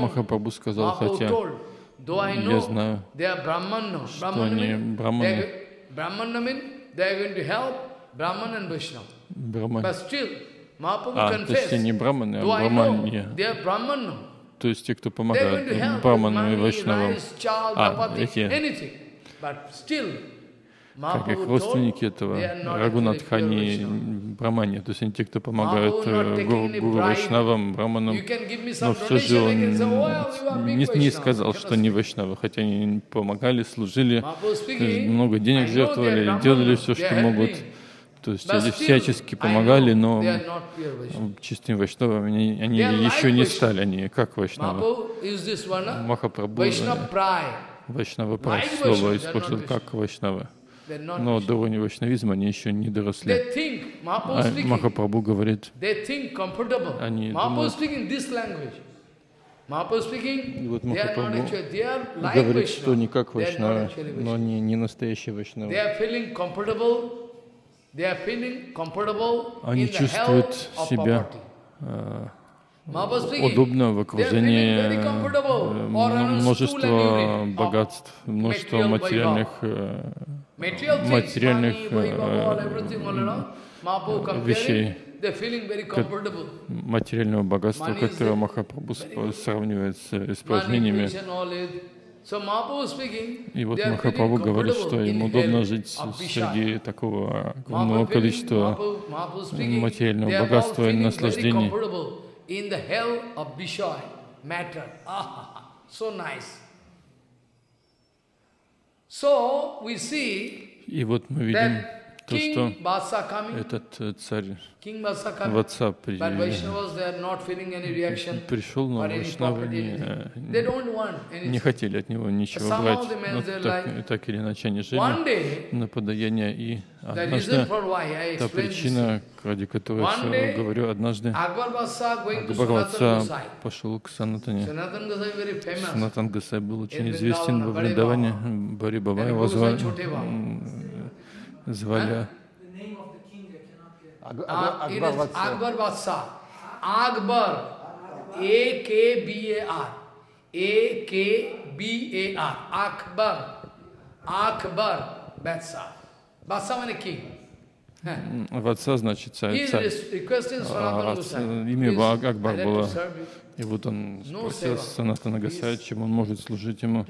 Махапрабху сказал, хотя я знаю, что они браманы. Брахманы. А, то есть они браманы, а браманья. То есть те, кто помогают браманам и вайшнавам. А, эти, как их родственники этого Рагунатхани Брамани, то есть они те, кто помогают э, гуру, гуру Вайшнавам, Браманам, но все же он не, не сказал, что не Вайшнавы, хотя они помогали, служили, много денег жертвовали, делали все, что могут. То есть они всячески помогали, но чистыми вайшнавами они, они еще не стали, они как вайшнавы. Махапрабху Вайшнава слово использовал как вайшнавы. Но до уровня вайшнавизма они еще не доросли. А Махапрабху говорит, они думают, и вот Махапрабху говорит, что не как вайшнавы, но они не настоящие вайшнавы. Они чувствуют себя э, удобно в окружении э, множества богатств, множества материальных, э, материальных вещей, материального богатства, которое Махапрабху сравнивает с испражнениями и вот Махапрабху говорит, что ему удобно жить среди такого огромного количества материального богатства и наслаждений. И вот мы видим то, что этот э, царь Ватса пришел, но Вайшнавы не, э, не хотели от него ничего брать. Но так, так или иначе они жили на подаяние. И однажды, та причина, ради которой я говорю, однажды Акбар Ватса пошел к Санатане. Санатан Гасай был очень известен во Вриндаване. Бари Баба его звали звали Akbar Vatsa. Akbar. A-K-B-A-R. A-K-B-A-R. Akbar. Akbar Vatsa. Vatsa means king. Ватса значит царь. царь. А, имя Акбар было и вот он спросил Санатана Гасая, чем он может служить ему.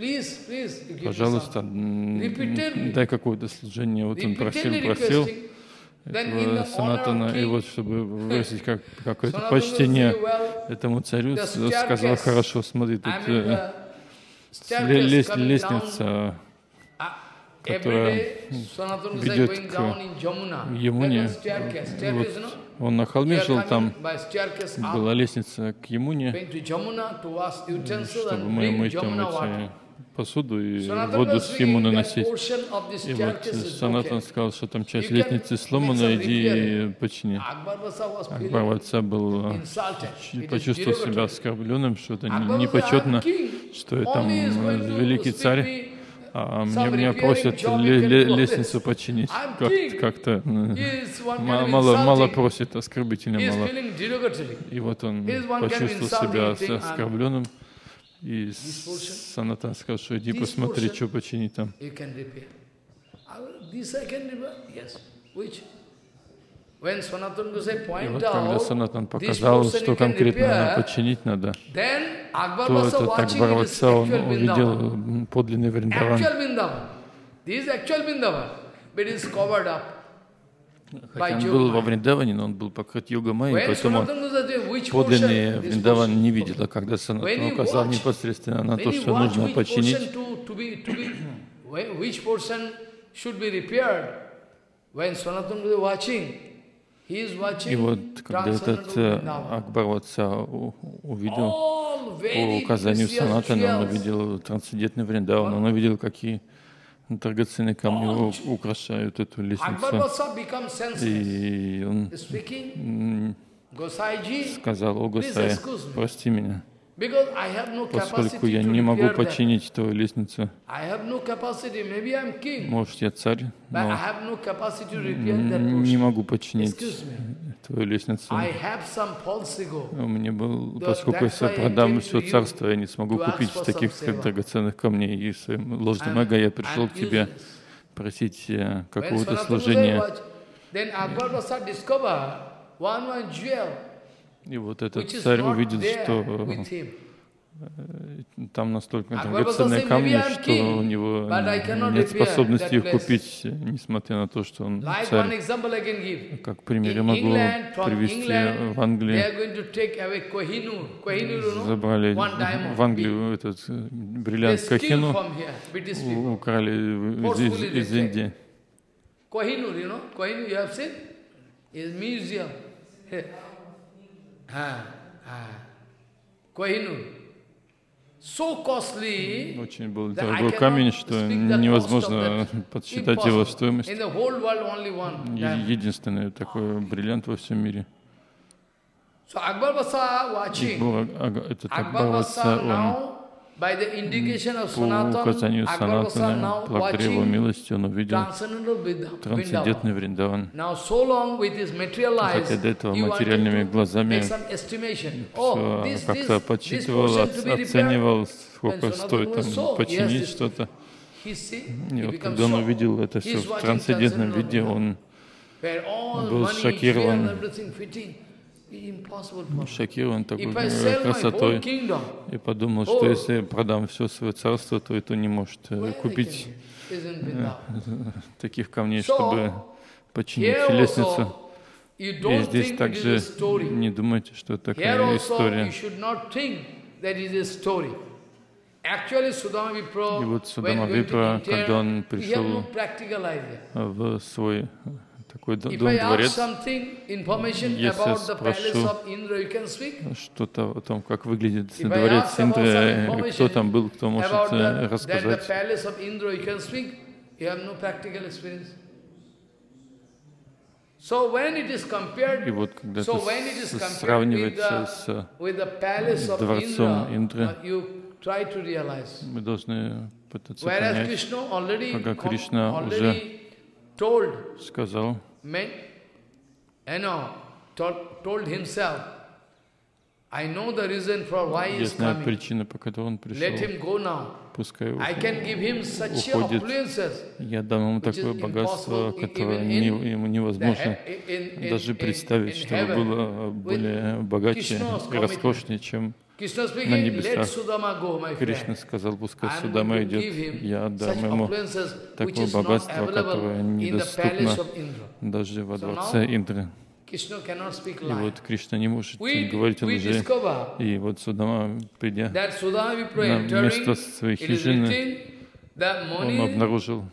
Пожалуйста, дай какое-то служение. Вот он просил, просил Санатана, и вот чтобы выразить как, какое-то почтение этому царю, сказал, хорошо, смотри, тут э, лес, лестница, которая ведет к Емуне. Вот он на холме жил, там. была лестница к Емуне, чтобы мы мыть там эти посуду и воду с Емуны носить. И вот Санатан сказал, что там часть лестницы сломана, иди и почини. Акбар отца был, почувствовал себя оскорбленным, что это непочетно, что я там великий царь, а мне, меня просят лестницу починить. Как-то как мало, мало просит, оскорбительно мало. И вот он почувствовал себя оскорбленным. И Санатан сказал, что иди посмотри, что починить там. И вот когда Санатан показал, что конкретно надо починить надо, то этот Акбар Ватса, он увидел подлинный Вриндаван. Хотя он был во Вриндаване, но он был покрыт йога майей, поэтому подлинный Вриндаван не видел. А когда Санатан указал непосредственно на то, что нужно починить, when Sanatana was watching, и вот когда этот э, Акбар Ватса увидел по указанию Санатана, он увидел трансцендентный Вриндаван, он увидел, какие драгоценные камни украшают эту лестницу. И он сказал, о Госай, прости меня поскольку я не могу починить твою лестницу. Может, я царь, но не могу починить твою лестницу. У меня был, поскольку я продам все царство, я не смогу купить таких драгоценных камней. И своим ложным эго я пришел к тебе просить э, какого-то служения. И вот этот царь увидит, что э, там настолько драгоценные камни, что у него нет способности их купить, несмотря на то, что он царь. Как пример я могу привести в Англии. Забрали в Англию этот э, бриллиант Кахину, украли из, из Индии. Kohinoor, you know, Kohinoor you have seen? Is museum. Очень был дорогой камень, что невозможно подсчитать его стоимость. Единственный такой бриллиант во всем мире. И был, этот Акбар он по указанию Санатана, благодаря его милости, он увидел трансцендентный Вриндаван. Хотя до этого материальными глазами все как-то подсчитывал, оценивал, сколько стоит там починить что-то. И вот когда он увидел это все в трансцендентном виде, он был шокирован шокирован такой красотой. и подумал, что если продам все свое царство, то это не может э, купить. таких камней, чтобы починить лестницу. И здесь также не думайте, что это такая история. И вот Судама Випра, когда он пришел в свой такой дом, дворец. Если спрошу что-то о том, как выглядит дворец Индры, кто там был, кто может э, рассказать. И вот когда это сравнивается с дворцом Индры, uh, мы должны пытаться понять, когда Кришна уже сказал, я знаю причину, по которой он пришел. Пускай уходит. Я дам ему такое богатство, которое не, ему невозможно даже представить, чтобы было более богаче и роскошнее, чем на небесах. Кришна сказал, пускай Судама идет, я отдам ему такое богатство, которое недоступно даже во дворце Индры. И вот Кришна не может говорить о лжи. И вот Судама, придя на место своей хижины, он обнаружил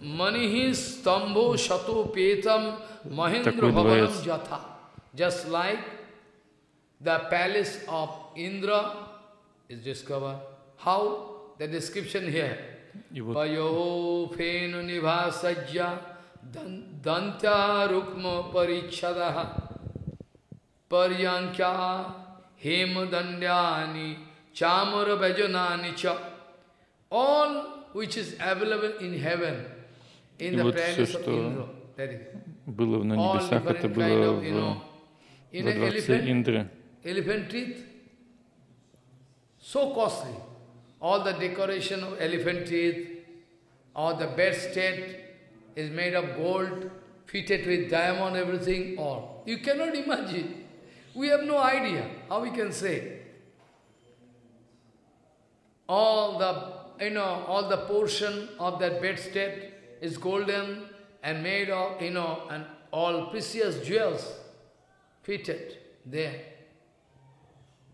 такой дворец. Just like the palace of Indra is discovered. How? The description here. Vayo fenu nivasajya dantya rukma parichadaha paryankya hemadanyani chamara vajanani cha. All which is available in heaven, in the palace of Indra. было на небесах, это было в, во дворце Индры. Elephant teeth, So costly. All the decoration of elephant teeth, or the bedstead is made of gold, fitted with diamond, everything, all. You cannot imagine. We have no idea how we can say. All the, you know, all the portion of that bedstead is golden and made of, you know, and all precious jewels fitted there.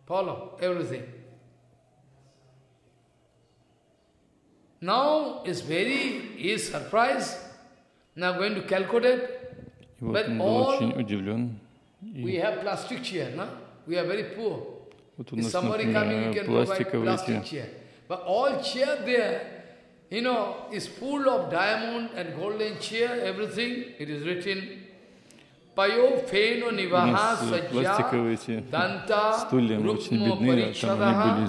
Follow everything. Now is very is surprised. Now going to calculate. but all we have plastic chair, no? We are very poor. Вот у нас, somebody coming, you can provide plastic chair. But all chair there, you know, is full of diamond and golden chair, everything. It is written. Payo feno nivaha sajya danta rukmo parichadaha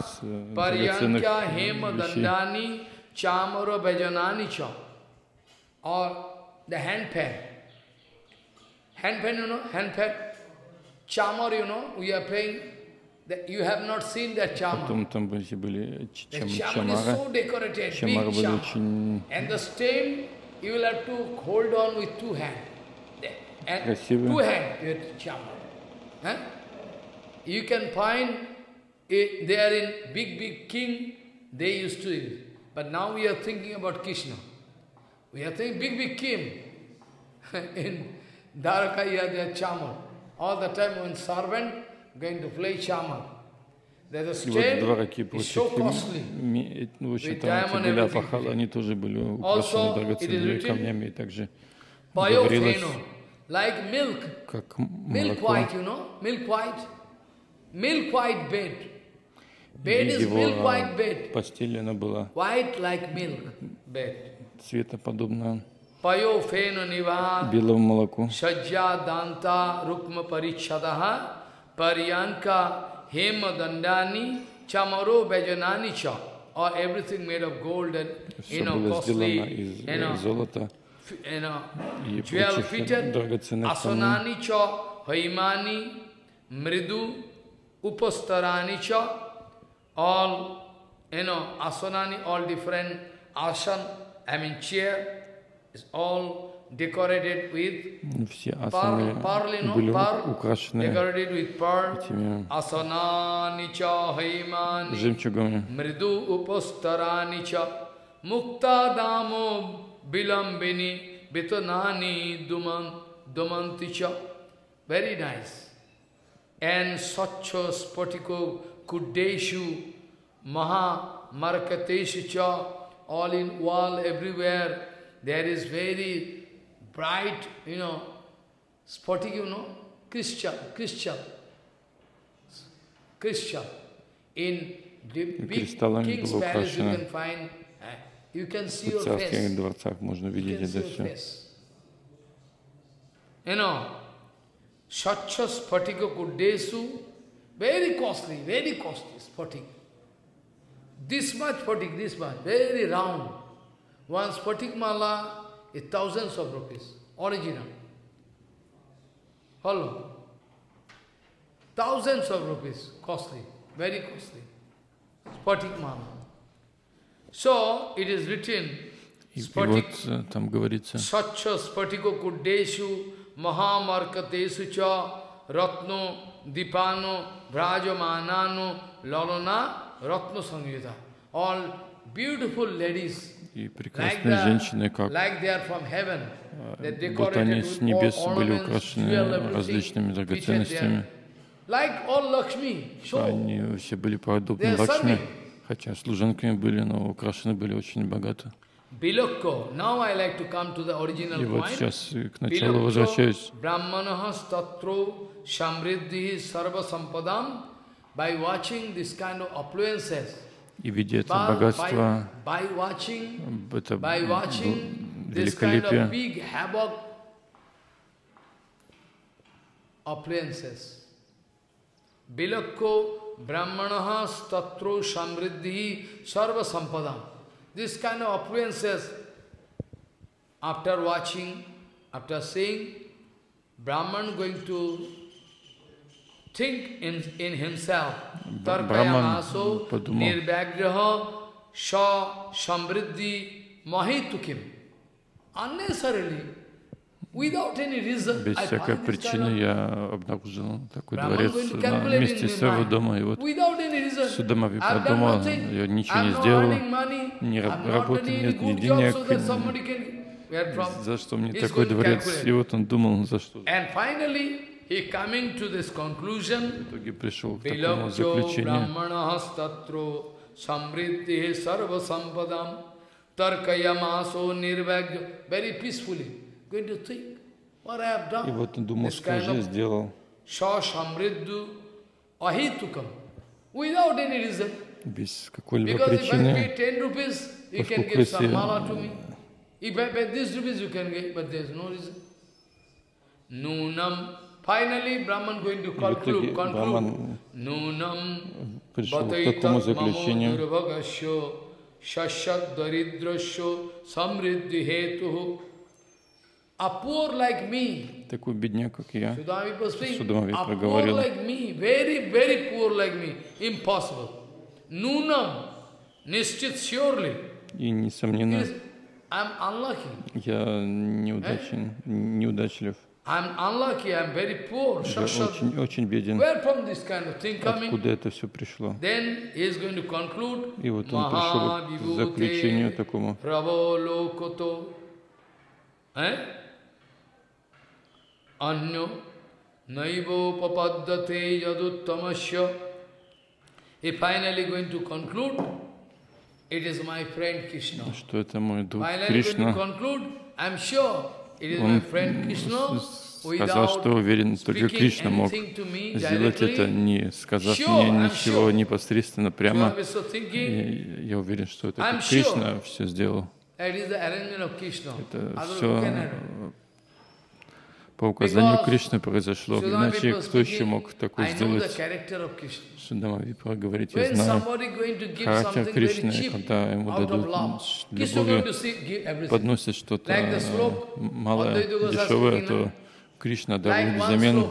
paryankya hema dandani chamara vajanani cha. Or the hand pan. Hand pan, you know, hand pan. Chamar, you know, we are playing You have not seen that chamar. Потом там были, были чем, чамары. So decorated, чамары были очень And the stem you will have to hold on with two hands. And красивые. Two hands with chamar. Huh? You can find it, they are in big, big king, they used to use. But now we are thinking about Krishna. We are thinking big, big king. in Dwaraka, you have their chamar. All the time when servant going to play shaman. There's a и вот двораки против ну, в общем, там эти были пахала, они тоже были украшены драгоценными камнями, и также говорилось, like milk, как milk white, you know, milk white, milk white bed. Bed is milk white bed. постель она была white like milk bed. цвета подобная Payo feno niva белому молоку. Sajja danta rukma parichadaha Paryanka, Hema Dandani, Chamaro Bajanani Cha, or everything made of gold and, you know, costly, you know, золота you know, jewel fitted, Asanani Cha, Haimani, Mridu, Upastarani Cha, all, you know, Asanani, all different asan, I mean chair, is all decorated with Все асаны были украшены этими жемчугами. Мриду упастаранича мукта дамо биламбини битанани думан думантича. Very nice. And Sacha Spatiko Kuddeshu Maha Markateshu cha all in wall everywhere. There is very bright, you know, spotting, you know, crystal, crystal, crystal. In the big king's palace you can find, uh, you can see your face. дворцах можно видеть это все. You know, Sacha Spatika Kuddesu, very costly, very costly spotting. This much spotting, this much, very round. One spotting mala is thousands of rupees, original. Hello. Thousands of rupees, costly, very costly. Spatik mala. So, it is written, Spatik, вот там говорится, Sacha Spatiko Kuddeshu Mahamarkatesu cha Ratno Dipano Vrajamanano Lalana Ratno Sangyuta. All beautiful ladies и прекрасные женщины, как будто они с небес были украшены различными драгоценностями. Они все были подобны Лакшми, хотя служанками были, но украшены были очень богато. И вот сейчас к началу возвращаюсь. By watching this kind of affluences, и видя это богатство, это великолепие, Bilakko Brahmanaha Statro Samriddhi Sarva Sampadam. This kind of appearances, after watching, after seeing, Brahman going to mahitukim. Unnecessarily, without any reason, Без всякой причины я обнаружил такой дворец на месте своего дома. И вот Судамави подумал, я ничего не сделал, ни работы нет, ни денег, за что мне такой дворец. И вот он думал, за что. В итоге пришел к такому заключению. samriddhi sarva sampadam tarkayamaso nirvagya very peacefully going to think what I have done. И вот он думал, что же сделал. Sha samriddhu ahitukam without any reason. Без какой-либо причины. Because if I pay 10 rupees, you can give some mala to me. If I pay this rupees, you can get, but there's no reason. Nunam. Finally, Brahman going to conclude. conclude. Nunam. Пришел к такому заключению. Shashat daridrasho samriddhi hetuhu. A poor like me. Такой бедняк, как я. Судамави проговорил. like me, very, very poor like me. Impossible. Nunam. Nishchit surely. И, несомненно, я неудачен, неудачлив. I'm unlucky, I'm very poor. Я очень, очень беден. Where from this kind of thing coming? Откуда это все пришло? Then he is going to conclude, И вот он пришел к заключению такому. Аньо найво пападдате ядуттамасya. He finally going to conclude, it is my friend Krishna. Что это мой друг Кришна. Conclude, I'm sure Krishna. сказал, что уверен, только Кришна мог сделать это, не сказав мне ничего непосредственно прямо. И я уверен, что это Кришна все сделал. Это все по указанию Кришны произошло. Иначе кто еще мог такое сделать? Судама Випра говорит, я знаю характер Кришны, когда ему дадут любовью, подносят что-то малое, дешевое, то Кришна дарует взамен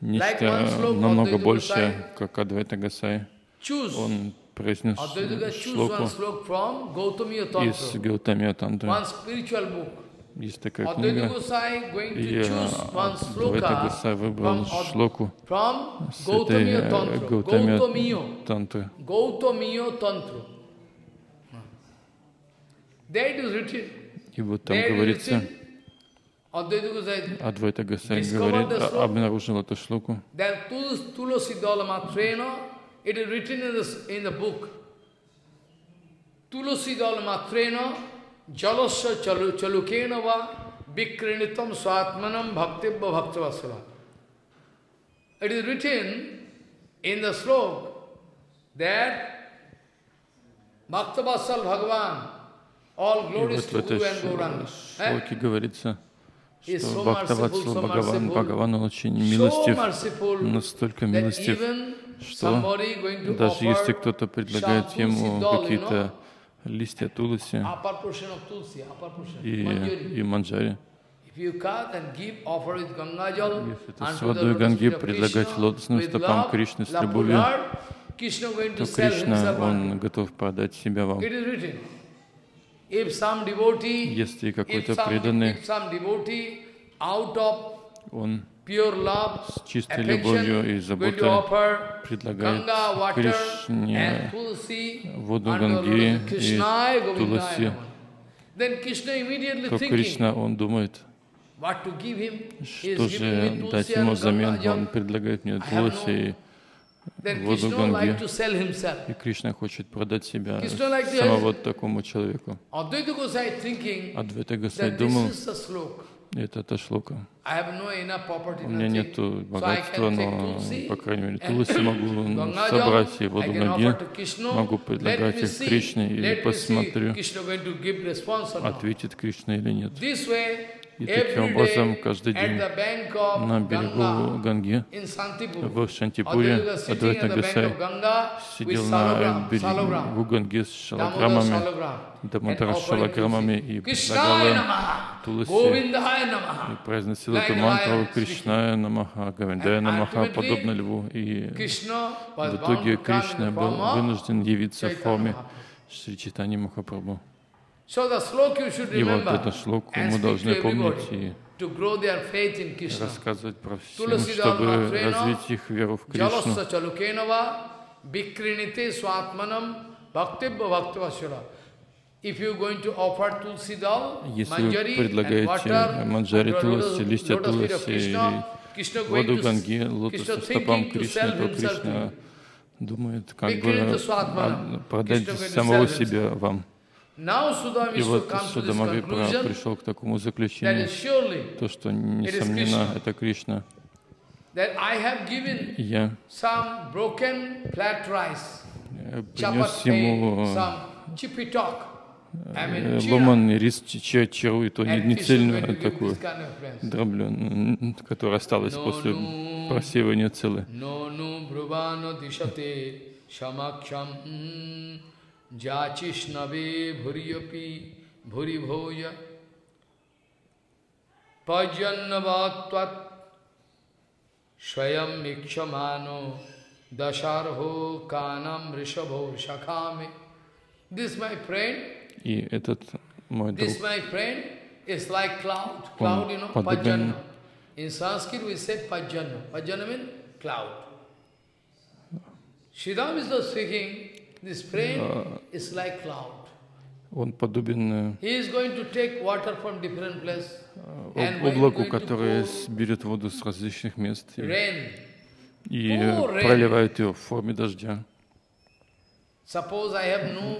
нечто намного большее, как Адвайта Гасай. Он произнес шлоку из Гаутамия Тантры. Есть такая книга, и Адвайта Гасай выбрал шлоку. с этой Гаутамия Тантры. И вот там говорится, Адвайта Гасай говорит, обнаружил эту шлуку. It is written in the, in the book. Tulasi dal matrena chalukena va vikrinitam swatmanam bhaktibha bhaktavasala. It is written in the slok that Bhaktavasal Bhagavan, all glories to Guru and Gauranga. шлоке говорится, что Бхактаватсал Бхагаван, Бхагаван, он очень милостив, настолько милостив, что даже если кто-то предлагает ему какие-то листья туласи и, и манджари, если это с водой Ганги предлагать лотосным стопам Кришны с любовью, то Кришна, Он готов продать себя вам. Если какой-то преданный, он с чистой любовью и заботой предлагает Кришне воду Ганги и Туласи, то Кришна, он думает, что же дать ему взамен, он предлагает мне Туласи и воду Ганги. И Кришна хочет продать себя самого такому человеку. Адвайта Гасай думал, это та шлока. У меня нет богатства, но, по крайней мере, Туласи могу собрать и воду ноги, могу предлагать их Кришне и посмотрю, ответит Кришна или нет. И таким образом каждый день на берегу Ганги в Шантипуре Адвайта Гасай сидел на берегу Ганги с шалограммами, Дамодара с шалограммами и предлагал им Туласи. И произносил эту мантру Кришная Намаха, Гавиндая Намаха, подобно льву. И в итоге Кришна был вынужден явиться в форме Шри Читани Махапрабху. И вот это шлоку мы должны помнить и рассказывать про всем, чтобы развить их веру в Кришну. Если вы предлагаете манджари туласи, листья туласи воду ганги, лотос стопам Кришны, то Кришна думает, как бы продать самого себя вам. И вот Судамави пришел к такому заключению, то, что, несомненно, это Кришна. Я принес ему ломан рис чару, и то не, цельную, а такую дробленую, которая осталась после просеивания целой. Jachishnave bhuriyapi bhuri bhoja Pajyannavatvat Swayam Mikshamano Dasharho Kanam Rishabho Shakhame This my friend И этот мой друг, This my friend is like cloud. Cloud, you know, Pajyanna. In Sanskrit we say Pajyanna. Pajyanna means cloud. Sridham is the speaking, cloud. Он подобен облаку, которое берет воду с различных мест и, и проливает ее в форме дождя.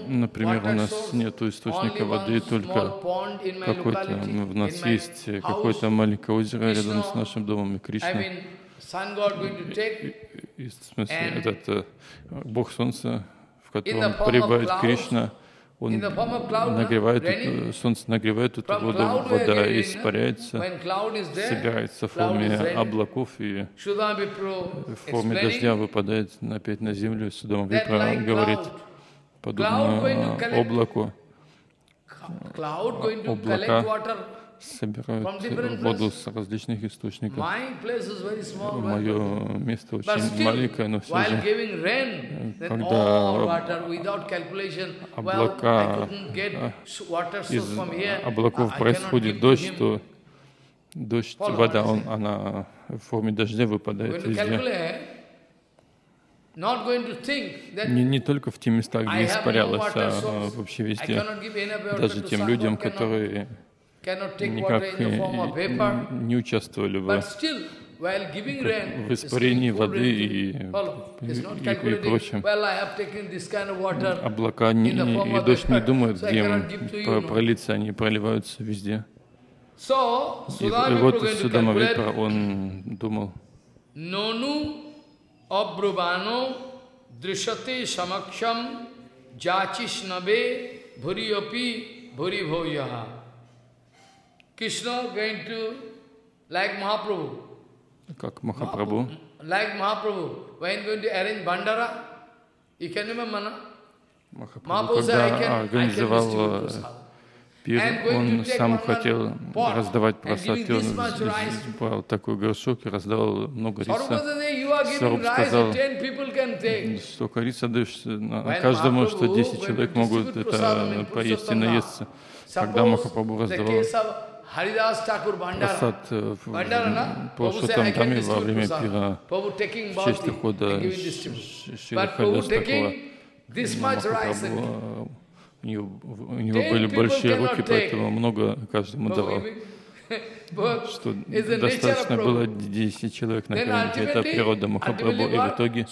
Например, у нас нет источника воды, только какой-то, у нас есть какое-то маленькое озеро рядом с нашим домом, и Кришна, и, в смысле, этот Бог Солнца, в котором пребывает Кришна, он нагревает, солнце нагревает эту воду, вода испаряется, собирается в форме облаков и в форме дождя выпадает опять на землю. Судама Випра говорит, подобно облаку, облака собирают воду с различных источников. Мое место очень маленькое, но все же, когда облака, из облаков происходит дождь, то дождь, вода, он, она в форме дождя выпадает везде. Не, не только в те места, где испарялось, а вообще везде. Даже тем людям, которые никак не участвовали в, в испарении воды и, и, и прочем. Облака не, и дождь не думают, где им пролиться, они проливаются везде. И, и вот Судама Випра, он думал, Abruvano drishate samaksham jachishnave bhuriyapi bhuri bhoyaha. Remember, no? Махапрабху, когда организовал пир, он сам хотел раздавать просад, он брал такой горшок и раздавал много риса. Саруб сказал, столько риса даешь, каждому, что 10 человек могут это поесть и наесться. Когда Махапрабху раздавал просад по Шутамдаме во время пира в честь ухода Шилахадастакова, Махапрабху у него, у него были большие руки, поэтому много каждому давал. Что достаточно было 10 человек накормить. Это природа Махапрабху. И в итоге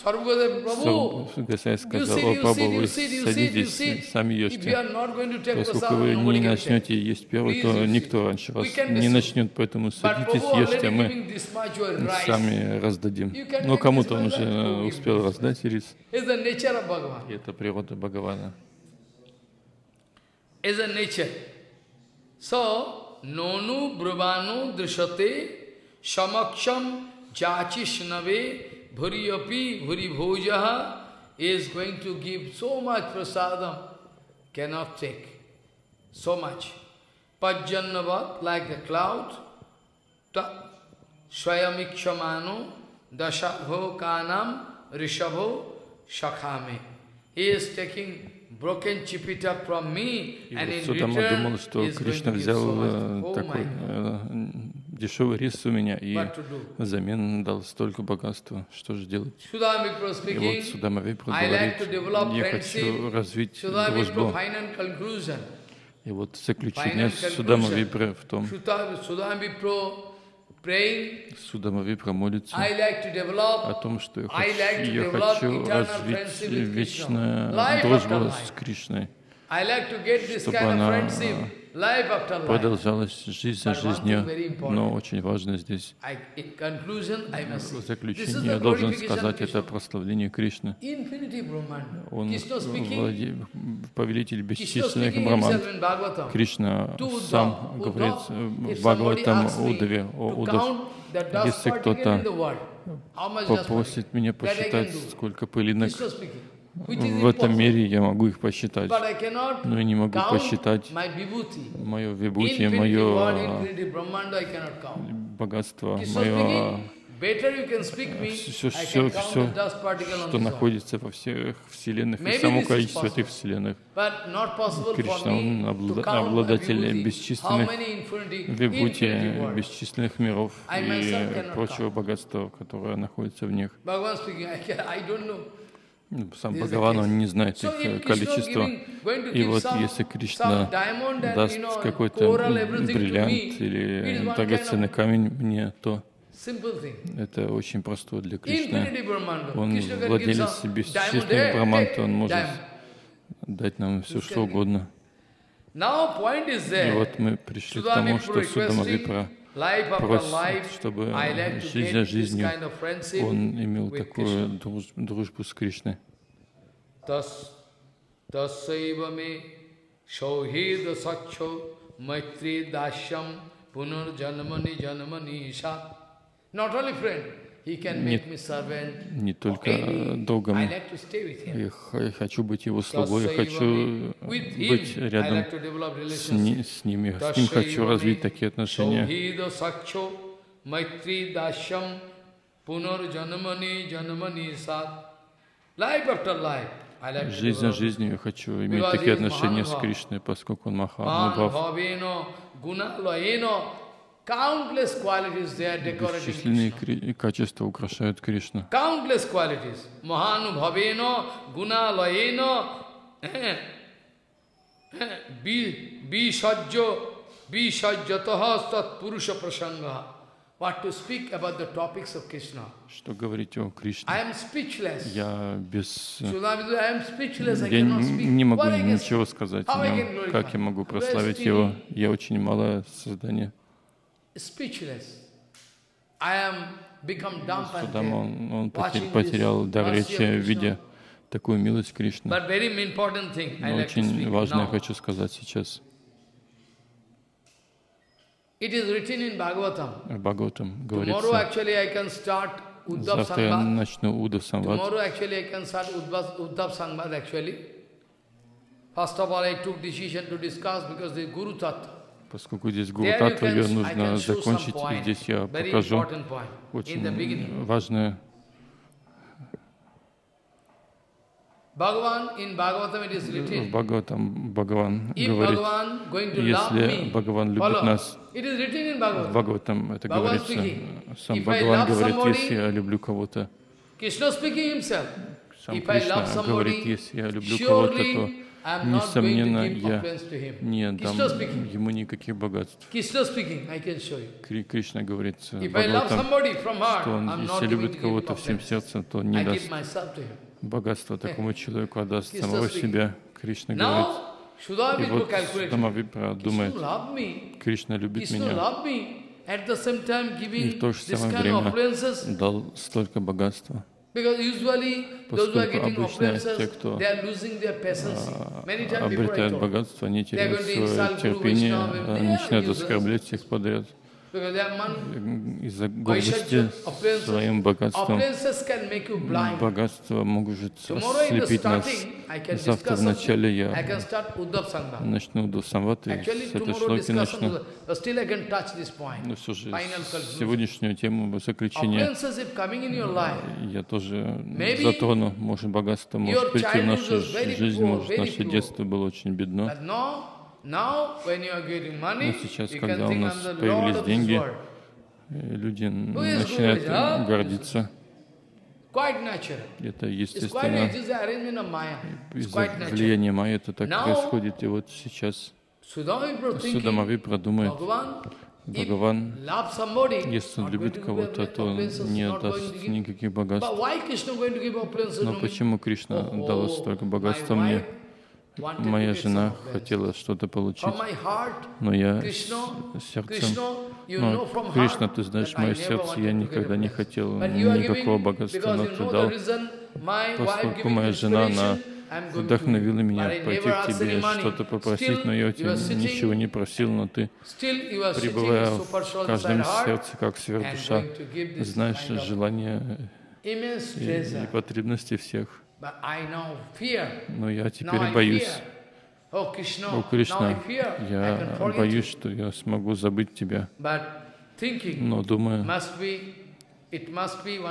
Гасай сказал, о, Прабху, вы садитесь, сами ешьте. Поскольку вы не начнете есть первый, то никто раньше вас не начнет, поэтому садитесь, ешьте, мы сами раздадим. Но кому-то он уже успел раздать рис. И это природа Бхагавана is a nature. So, नोनु ब्रुवाणु दृशते समक्षम जाचिष्णवे, भूरियपी भूरी भोज is going to give so much prasad can of take so much पज्जन्नवत like the cloud स्वयं इक्षमानो दशा भो का नाम ही is taking И Судама думал, что Кришна взял э, такой э, дешевый рис у меня и взамен дал столько богатства. Что же делать? И вот Судама Випра говорит, я хочу развить дружбу. И вот заключение Судама Випра в том, Судама Випра молится о том, что я хочу, я хочу развить вечную дружбу с Кришной. Чтобы она продолжалась жизнь за жизнью, но очень важно здесь. В заключение я должен сказать, это прославление Кришны. Он повелитель бесчисленных браман. Кришна сам говорит в Бхагаватам Удаве, о Удав, если кто-то попросит меня посчитать, сколько пылинок в этом мире я могу их посчитать, но я не могу посчитать мое вибути, мое богатство, мое все, все, все, что находится во всех вселенных и само количество этих вселенных. Кришна, он обладатель бесчисленных вибути, бесчисленных миров и прочего богатства, которое находится в них. Сам Бхагаван, он не знает их количество. И вот если Кришна даст какой-то бриллиант или драгоценный камень мне, то это очень просто для Кришны. Он владелец бесчисленных брамант, он может дать нам все, что угодно. И вот мы пришли к тому, что Судамавипра просит, чтобы жизнь за жизнью он имел такую дружбу с Кришной. Tasaiva me shauhida sacho maitri dasyam punar janmani janmani sat. Not only friend, не, не только долгом. Я хочу быть его слугой, я хочу быть рядом с, ни, с ними, с ним хочу развить такие отношения. Жизнь за жизнью я хочу иметь такие отношения с Кришной, поскольку он Маханубхав. Бесчисленные качества украшают Кришну. Countless qualities. Mahanubhaveno, gunalayeno, bisajjo, bisajjataha stat purusha prasanga. What to speak about the topics of Krishna? Что говорить о Кришне? I am speechless. Я без... I am speechless. I я не могу ничего сказать. Как я могу прославить его? Я очень малое создание speechless. I am become Судам он, он потерял дар речи, видя такую милость Кришны. Но очень важное я хочу сказать сейчас. В Бхагаватам говорится, завтра я начну Удав Самвад. First of all, I took decision to discuss because the Guru Tattva. Поскольку здесь Гуру Татва, ее нужно закончить, и здесь я покажу. очень важное. В Бхагаватам Бхагаван говорит, если Бхагаван любит нас, в Бхагаватам это говорится, сам Бхагаван говорит, если я люблю кого-то, сам Кришна говорит, если я люблю кого-то, то Несомненно, я не дам ему никаких богатств. Кришна говорит Бхагаватам, что он, если любит кого-то всем сердцем, то не даст богатства такому человеку, а даст самого себя. Кришна говорит, и вот Самавипра думает, Кришна любит меня, и в то же самое время дал столько богатства. Поскольку обычно те, кто обретает богатство, они теряют свое терпение, начинают оскорблять всех подряд. Из-за гордости своим богатством. Богатство может ослепить нас. Завтра вначале я начну до Самваты, с этой шлоки начну. Но все же сегодняшнюю тему заключения я тоже затрону. Может, богатство может прийти в нашу жизнь, может, наше детство было очень бедно. Но сейчас, когда у нас появились деньги, э, люди начинают гордиться. Это естественно. Из-за влияния майя это так происходит. И вот сейчас Судамави продумает, Бхагаван, если он любит кого-то, то он не даст никаких богатств. Но почему Кришна дал столько богатства мне? Моя жена хотела что-то получить, но я сердцем, ну, Кришна, ты знаешь мое сердце, я никогда не хотел никакого богатства, но ты дал, поскольку моя жена, она вдохновила меня пойти к тебе, что-то попросить, но я у тебя ничего не просил, но ты, пребывая в каждом сердце, как сверхдуша, знаешь желания и потребности всех. Но я теперь боюсь. О, Кришна, я боюсь, что я смогу забыть Тебя. Но думаю,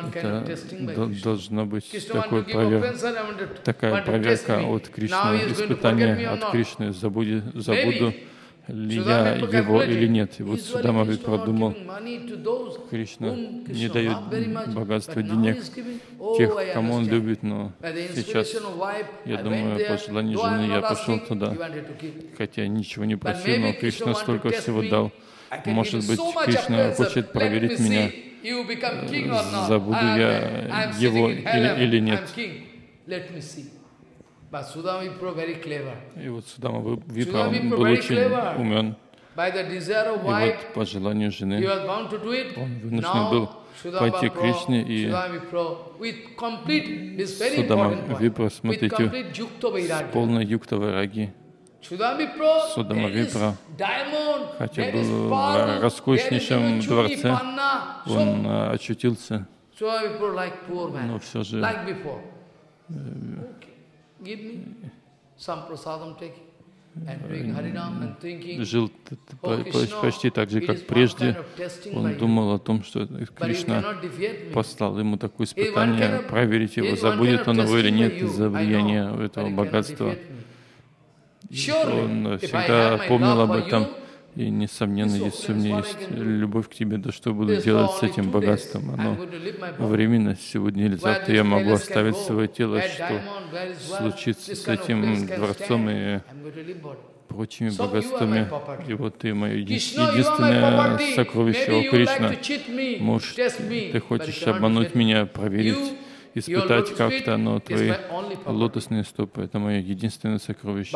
это должно быть такой провер... такая проверка от Кришны, испытание от Кришны, забуду, забуду ли я его или нет. И вот Судама продумал, Кришна. не дает богатства денег тех, кому он любит, но сейчас, я думаю, по желанию жены я пошел туда, хотя ничего не просил, но Кришна столько всего дал. Может быть, Кришна хочет проверить меня, забуду я его или, или нет. И вот Судама Випра, был очень умен. И вот по желанию жены он вынужден был пойти к Кришне и Судама Випра, смотрите, с полной юктовой раги. Судама Випра, хотя был в роскошнейшем дворце, он очутился, но все же жил почти так же, как прежде. Он думал о том, что Кришна послал ему такое испытание, проверить его, забудет он его или нет из-за влияния этого богатства. Он всегда помнил об этом. И, несомненно, если у меня есть любовь к тебе, то что буду делать с этим богатством? Оно временно, сегодня или завтра. я могу оставить свое тело, что случится с этим дворцом и прочими богатствами. И вот ты мое единственное сокровище, о Кришна. Может, ты хочешь обмануть меня, проверить, испытать как-то, но твои лотосные стопы — это мое единственное сокровище.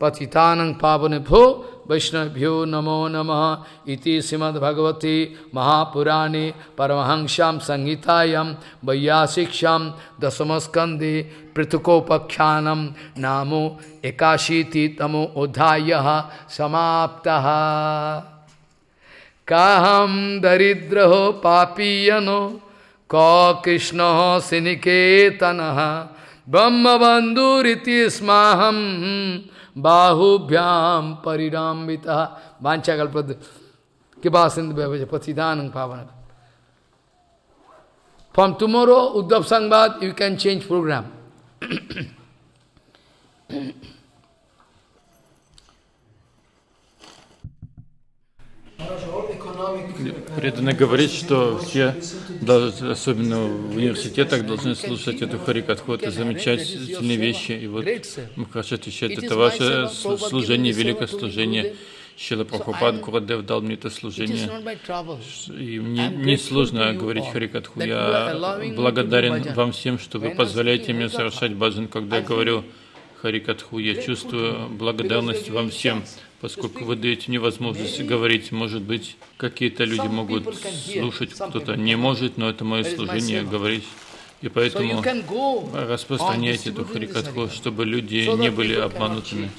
पतितानं भो वैष्णवभ्यो नमो नमः इति श्रीमद्भगवते महापुराणे परमहंस्यां संहितायां वैयासिक्ष्यां दशमस्कन्धे पृथकोपख्यानं नामो एकाशीतितमो अध्यायः समाप्तः। काहं दरिद्रो पापीयनो, क कृष्णः सिनिकेतनः, ब्रह्मबन्धुरिति स्माहम् बाहुभ्याम परिरामिता वाचा कल प्रद कृपा सिंधु पतिदान पावन। फ्रॉम टुमोरो उद्धव संघ बाद यू कैन चेंज प्रोग्राम Предано говорить, что все, особенно в университетах, должны слушать эту харикатху, это замечательные вещи. И вот Махараш отвечает, это ваше служение, великое служение. Шила Прабхупад Гурадев дал мне это служение. И мне не сложно говорить Харикатху. Я благодарен вам всем, что вы позволяете мне совершать баджан, когда я говорю Харикатху. Я чувствую благодарность вам всем поскольку вы даете мне возможность говорить, может быть, какие-то люди могут слушать, кто-то не может, но это мое служение говорить. И поэтому распространяйте эту харикатху, чтобы люди не были обманутыми.